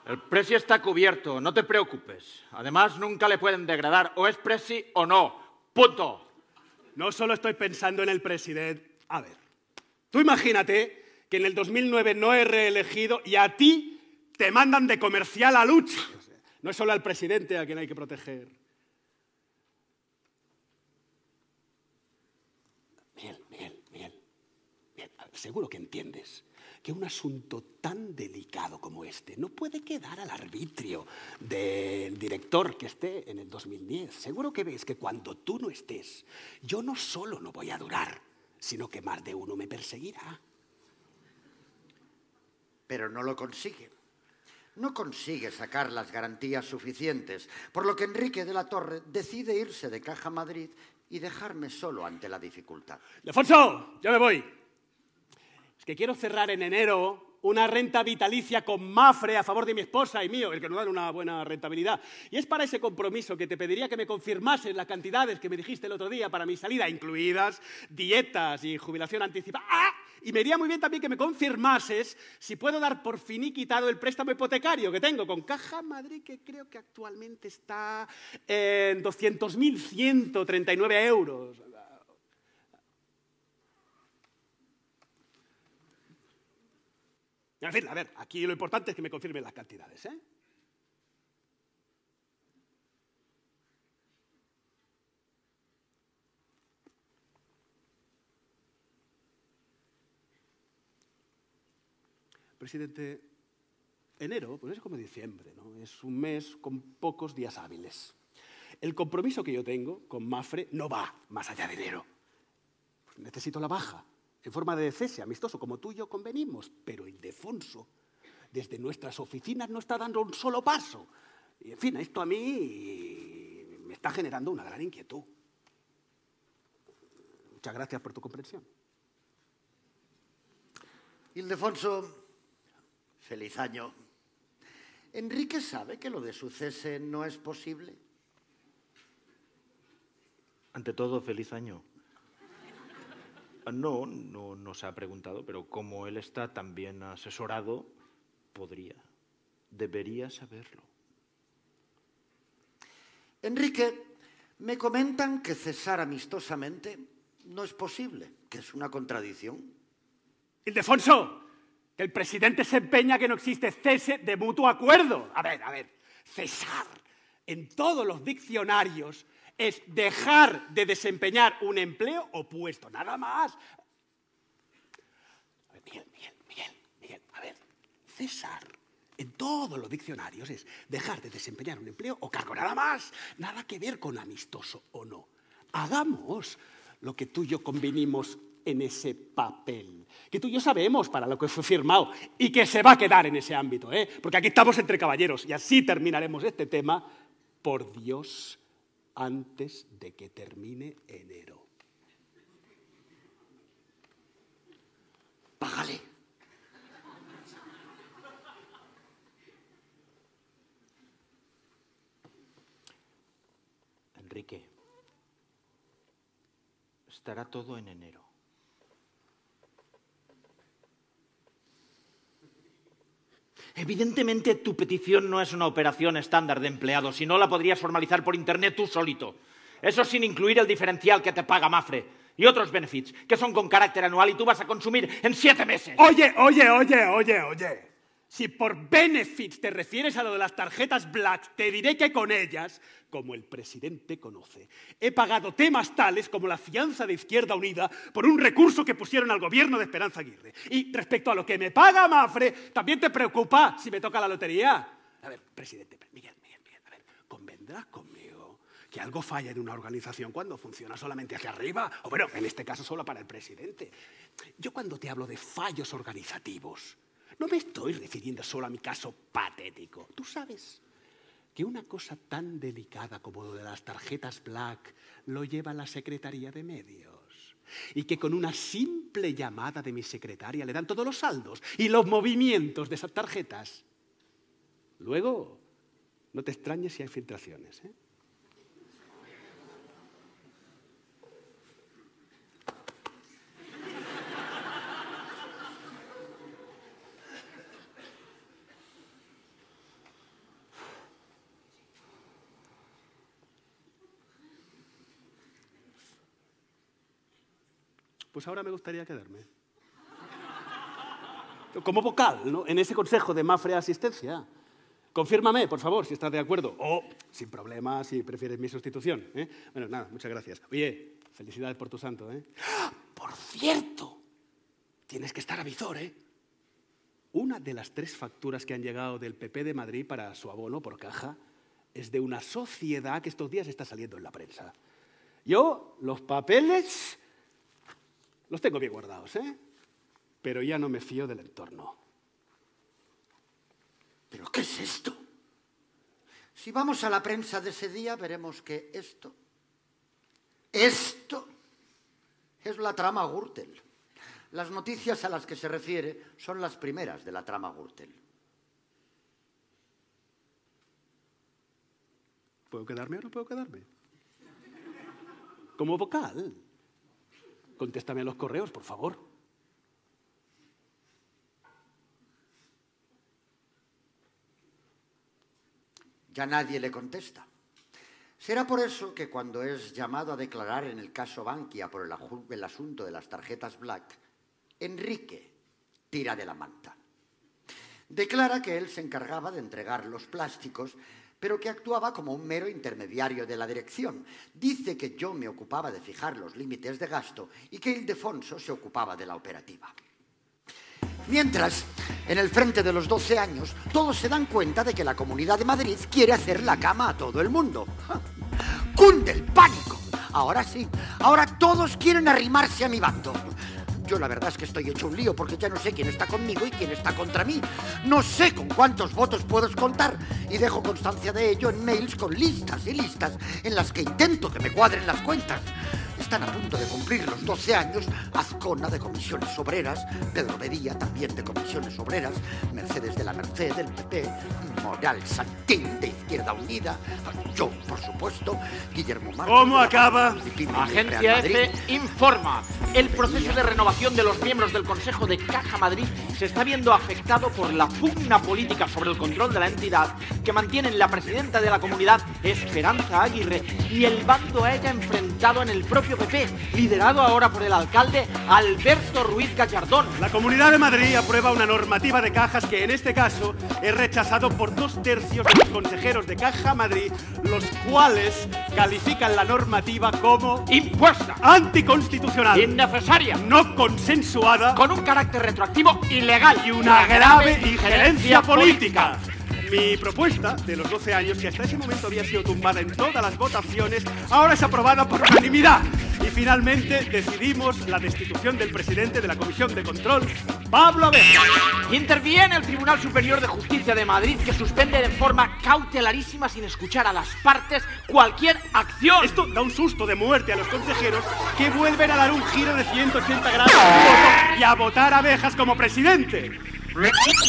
El presi está cubierto, no te preocupes. Además, nunca le pueden degradar, o es presi o no. Punto. No solo estoy pensando en el presidente. A ver, tú imagínate que en el 2009 no he reelegido y a ti te mandan de comercial a lucha. No es solo al presidente a quien hay que proteger. Miguel, Miguel, Miguel. Miguel, seguro que entiendes que un asunto tan delicado como este no puede quedar al arbitrio del director que esté en el 2010. Seguro que ves que cuando tú no estés, yo no solo no voy a durar, sino que más de uno me perseguirá. Pero no lo consigue. No consigue sacar las garantías suficientes, por lo que Enrique de la Torre decide irse de Caja Madrid y dejarme solo ante la dificultad. Alfonso, ya me voy. Que quiero cerrar en enero una renta vitalicia con Mafre a favor de mi esposa y mío, el que nos dan una buena rentabilidad. Y es para ese compromiso que te pediría que me confirmases las cantidades que me dijiste el otro día para mi salida, incluidas dietas y jubilación anticipada. ¡Ah! Y me iría muy bien también que me confirmases si puedo dar por finiquitado el préstamo hipotecario que tengo con Caja Madrid, que creo que actualmente está en 200.139 euros. En fin, a ver, aquí lo importante es que me confirmen las cantidades, ¿eh? Presidente, enero, pues es como diciembre, ¿no? Es un mes con pocos días hábiles. El compromiso que yo tengo con Mafre no va más allá de enero. Pues necesito la baja, en forma de cese amistoso, como tú y yo convenimos, pero Ildefonso, desde nuestras oficinas, no está dando un solo paso. Y, en fin, esto a mí me está generando una gran inquietud. Muchas gracias por tu comprensión. Ildefonso, feliz año. ¿Enrique sabe que lo de su cese no es posible? Ante todo, feliz año. No, no nos ha preguntado, pero como él está tan bien asesorado, podría, debería saberlo. Enrique, me comentan que cesar amistosamente no es posible, que es una contradicción. Ildefonso, que el presidente se empeña que no existe cese de mutuo acuerdo. A ver, a ver, cesar en todos los diccionarios es dejar de desempeñar un empleo o puesto, nada más. Miguel, Miguel, Miguel, Miguel, a ver, cesar en todos los diccionarios es dejar de desempeñar un empleo o cargo, nada más, nada que ver con amistoso o no. Hagamos lo que tú y yo convinimos en ese papel, que tú y yo sabemos para lo que fue firmado y que se va a quedar en ese ámbito, ¿eh? porque aquí estamos entre caballeros y así terminaremos este tema, por Dios, antes de que termine enero. Págale. Enrique, estará todo en enero. Evidentemente tu petición no es una operación estándar de empleado, si no la podrías formalizar por internet tú solito. Eso sin incluir el diferencial que te paga Mafre y otros benefits que son con carácter anual y tú vas a consumir en siete meses. Oye, oye, oye, oye, oye. Si por benefits te refieres a lo de las tarjetas Black, te diré que con ellas, como el presidente conoce, he pagado temas tales como la fianza de Izquierda Unida por un recurso que pusieron al gobierno de Esperanza Aguirre. Y respecto a lo que me paga Mafre, también te preocupa si me toca la lotería. A ver, presidente, Miguel, Miguel, Miguel, a ver, convendrás conmigo que algo falla en una organización cuando funciona solamente hacia arriba, o bueno, en este caso solo para el presidente. Yo cuando te hablo de fallos organizativos, no me estoy refiriendo solo a mi caso patético. Tú sabes que una cosa tan delicada como lo de las tarjetas Black lo lleva la Secretaría de Medios. Y que con una simple llamada de mi secretaria le dan todos los saldos y los movimientos de esas tarjetas. Luego, no te extrañes si hay filtraciones. ¿eh? Pues ahora me gustaría quedarme. Como vocal, ¿no? En ese consejo de Mafre Asistencia. Confírmame, por favor, si estás de acuerdo. O, sin problema, si prefieres mi sustitución. ¿eh? Bueno, nada, muchas gracias. Oye, felicidades por tu santo, ¿eh? Por cierto, tienes que estar a visor, ¿eh? Una de las tres facturas que han llegado del PP de Madrid para su abono por caja es de una sociedad que estos días está saliendo en la prensa. Yo, los papeles Los tengo bien guardados, ¿eh? Pero ya no me fío del entorno. ¿Pero qué es esto? Si vamos a la prensa de ese día, veremos que esto, esto es la trama Gürtel. Las noticias a las que se refiere son las primeras de la trama Gürtel. ¿Puedo quedarme o no puedo quedarme? Como vocal. Contéstame a los correos, por favor. Ya nadie le contesta. Será por eso que cuando es llamado a declarar en el caso Bankia por el, asunto de las tarjetas Black, Enrique tira de la manta. Declara que él se encargaba de entregar los plásticos, pero que actuaba como un mero intermediario de la dirección. Dice que yo me ocupaba de fijar los límites de gasto y que Ildefonso se ocupaba de la operativa. Mientras, en el frente de los 12 años, todos se dan cuenta de que la Comunidad de Madrid quiere hacer la cama a todo el mundo. ¡Cunde el pánico! Ahora sí, ahora todos quieren arrimarse a mi bando. Yo la verdad es que estoy hecho un lío porque ya no sé quién está conmigo y quién está contra mí. No sé con cuántos votos puedo contar y dejo constancia de ello en mails con listas y listas en las que intento que me cuadren las cuentas. Están a punto de cumplir los 12 años Azcona de Comisiones Obreras, Pedro Medía también de Comisiones Obreras, Mercedes de la Merced del PP, Moral Santín de Izquierda Unida, yo, por supuesto, Guillermo Marcos. ¿Cómo la acaba? Y Agencia. F informa. El proceso de renovación de los miembros del Consejo de Caja Madrid se está viendo afectado por la pugna política sobre el control de la entidad que mantienen la presidenta de la comunidad, Esperanza Aguirre, y el bando a ella enfrentado en el propio PP, liderado ahora por el alcalde Alberto Ruiz Gallardón. La Comunidad de Madrid aprueba una normativa de cajas que en este caso es rechazado por dos tercios de los consejeros de Caja Madrid, los cuales califican la normativa como impuesta, anticonstitucional, innecesaria, no consensuada, con un carácter retroactivo ilegal y una grave injerencia política. Mi propuesta de los 12 años, que hasta ese momento había sido tumbada en todas las votaciones, ahora es aprobada por unanimidad. Y finalmente decidimos la destitución del presidente de la Comisión de Control, Pablo Abeja. Interviene el Tribunal Superior de Justicia de Madrid que suspende de forma cautelarísima sin escuchar a las partes cualquier acción. Esto da un susto de muerte a los consejeros que vuelven a dar un giro de 180 grados y a votar a Abejas como presidente.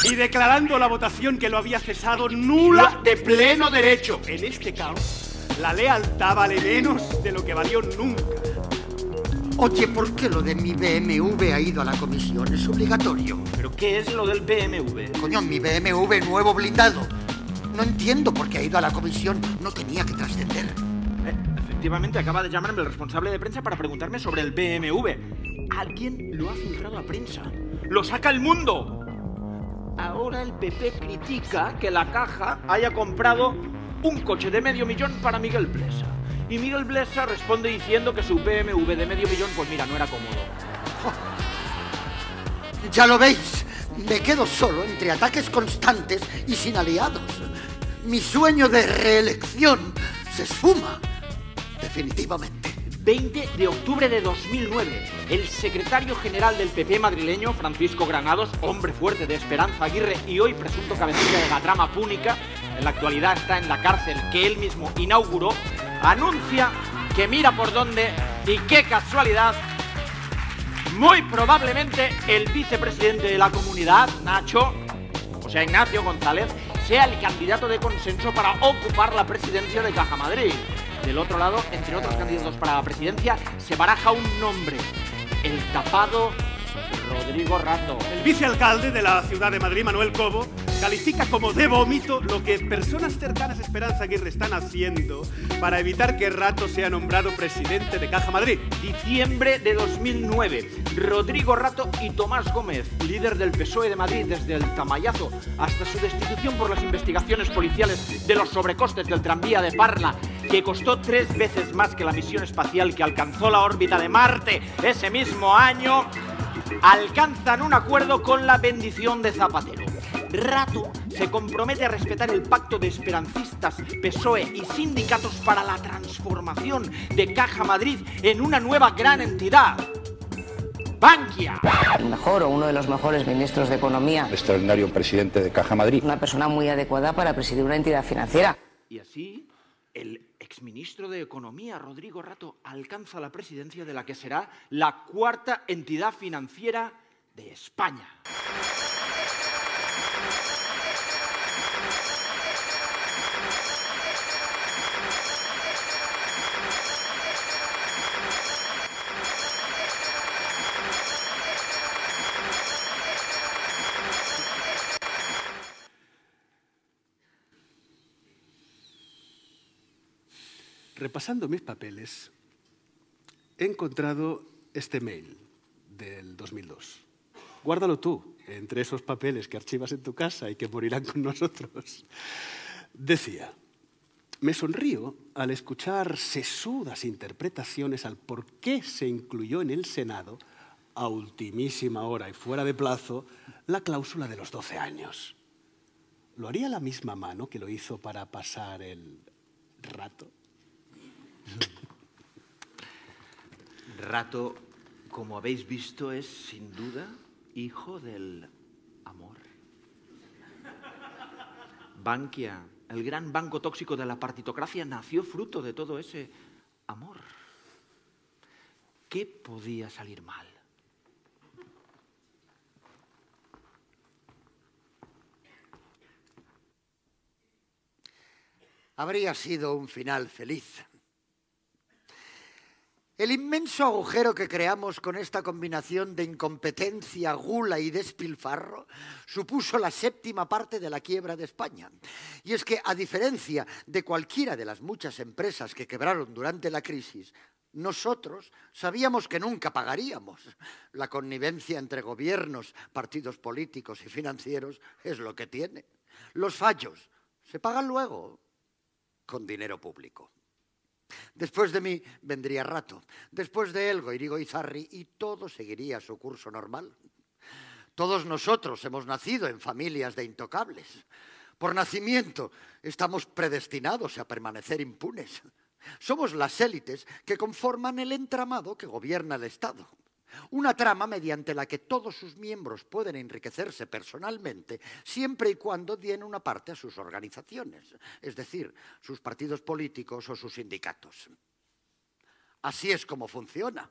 Y declarando la votación que lo había cesado nula de pleno derecho. En este caos, la lealtad vale menos de lo que valió nunca. Oye, ¿por qué lo de mi BMW ha ido a la comisión? Es obligatorio. ¿Pero qué es lo del BMW? Coño, mi BMW nuevo blindado. No entiendo por qué ha ido a la comisión. No tenía que trascender. Eh, efectivamente, acaba de llamarme el responsable de prensa para preguntarme sobre el BMW. Alguien lo ha filtrado a prensa. ¡Lo saca el mundo! Ahora el PP critica que la caja haya comprado un coche de medio millón para Miguel Blesa. Y Miguel Blesa responde diciendo que su BMW de medio millón, pues mira, no era cómodo. Ya lo veis, me quedo solo entre ataques constantes y sin aliados. Mi sueño de reelección se esfuma, definitivamente. 20 de octubre de 2009, el secretario general del PP madrileño, Francisco Granados, hombre fuerte de Esperanza Aguirre y hoy presunto cabecilla de la trama púnica, en la actualidad está en la cárcel que él mismo inauguró, anuncia que mira por dónde y qué casualidad, muy probablemente el vicepresidente de la comunidad, Nacho, o sea, Ignacio González, sea el candidato de consenso para ocupar la presidencia de Caja Madrid. Del otro lado, entre otros candidatos para la presidencia, se baraja un nombre, el tapado Rodrigo Rato. El vicealcalde de la ciudad de Madrid, Manuel Cobo, califica como de vómito lo que personas cercanas a Esperanza Aguirre están haciendo para evitar que Rato sea nombrado presidente de Caja Madrid. Diciembre de 2009, Rodrigo Rato y Tomás Gómez, líder del PSOE de Madrid desde el Tamayazo hasta su destitución por las investigaciones policiales de los sobrecostes del tranvía de Parla, que costó tres veces más que la misión espacial que alcanzó la órbita de Marte ese mismo año, alcanzan un acuerdo con la bendición de Zapatero. Rato se compromete a respetar el pacto de esperancistas, PSOE y sindicatos para la transformación de Caja Madrid en una nueva gran entidad. Bankia. El mejor o uno de los mejores ministros de Economía. Extraordinario presidente de Caja Madrid. Una persona muy adecuada para presidir una entidad financiera. Y así, el exministro de Economía, Rodrigo Rato, alcanza la presidencia de la que será la cuarta entidad financiera de España. Repasando mis papeles, he encontrado este mail del 2002. Guárdalo tú, entre esos papeles que archivas en tu casa y que morirán con nosotros. Decía, me sonrío al escuchar sesudas interpretaciones al por qué se incluyó en el Senado, a ultimísima hora y fuera de plazo, la cláusula de los 12 años. ¿Lo haría la misma mano que lo hizo para pasar el rato? Rato, como habéis visto, es sin duda hijo del amor. Bankia, el gran banco tóxico de la partitocracia, nació fruto de todo ese amor. ¿Qué podía salir mal? Habría sido un final feliz. El inmenso agujero que creamos con esta combinación de incompetencia, gula y despilfarro supuso la séptima parte de la quiebra de España. Y es que, a diferencia de cualquiera de las muchas empresas que quebraron durante la crisis, nosotros sabíamos que nunca pagaríamos. La connivencia entre gobiernos, partidos políticos y financieros es lo que tiene. Los fallos se pagan luego con dinero público. Después de mí vendría Rato, después de él Goirigo Izarri y todo seguiría su curso normal. Todos nosotros hemos nacido en familias de intocables. Por nacimiento estamos predestinados a permanecer impunes. Somos las élites que conforman el entramado que gobierna el Estado. Una trama mediante la que todos sus miembros pueden enriquecerse personalmente siempre y cuando den una parte a sus organizaciones, es decir, sus partidos políticos o sus sindicatos. Así es como funciona.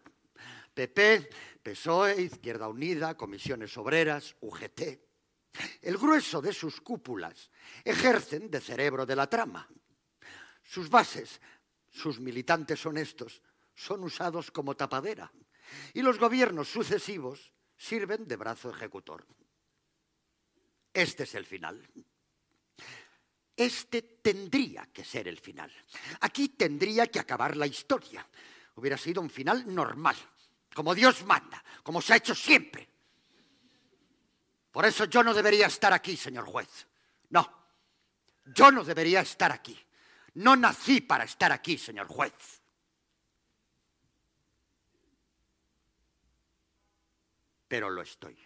PP, PSOE, Izquierda Unida, Comisiones Obreras, UGT. El grueso de sus cúpulas ejercen de cerebro de la trama. Sus bases, sus militantes honestos, son usados como tapadera y los gobiernos sucesivos sirven de brazo ejecutor. Este es el final. Este tendría que ser el final. Aquí tendría que acabar la historia. Hubiera sido un final normal, como Dios manda, como se ha hecho siempre. Por eso yo no debería estar aquí, señor juez. No, yo no debería estar aquí. No nací para estar aquí, señor juez. Pero lo estoy.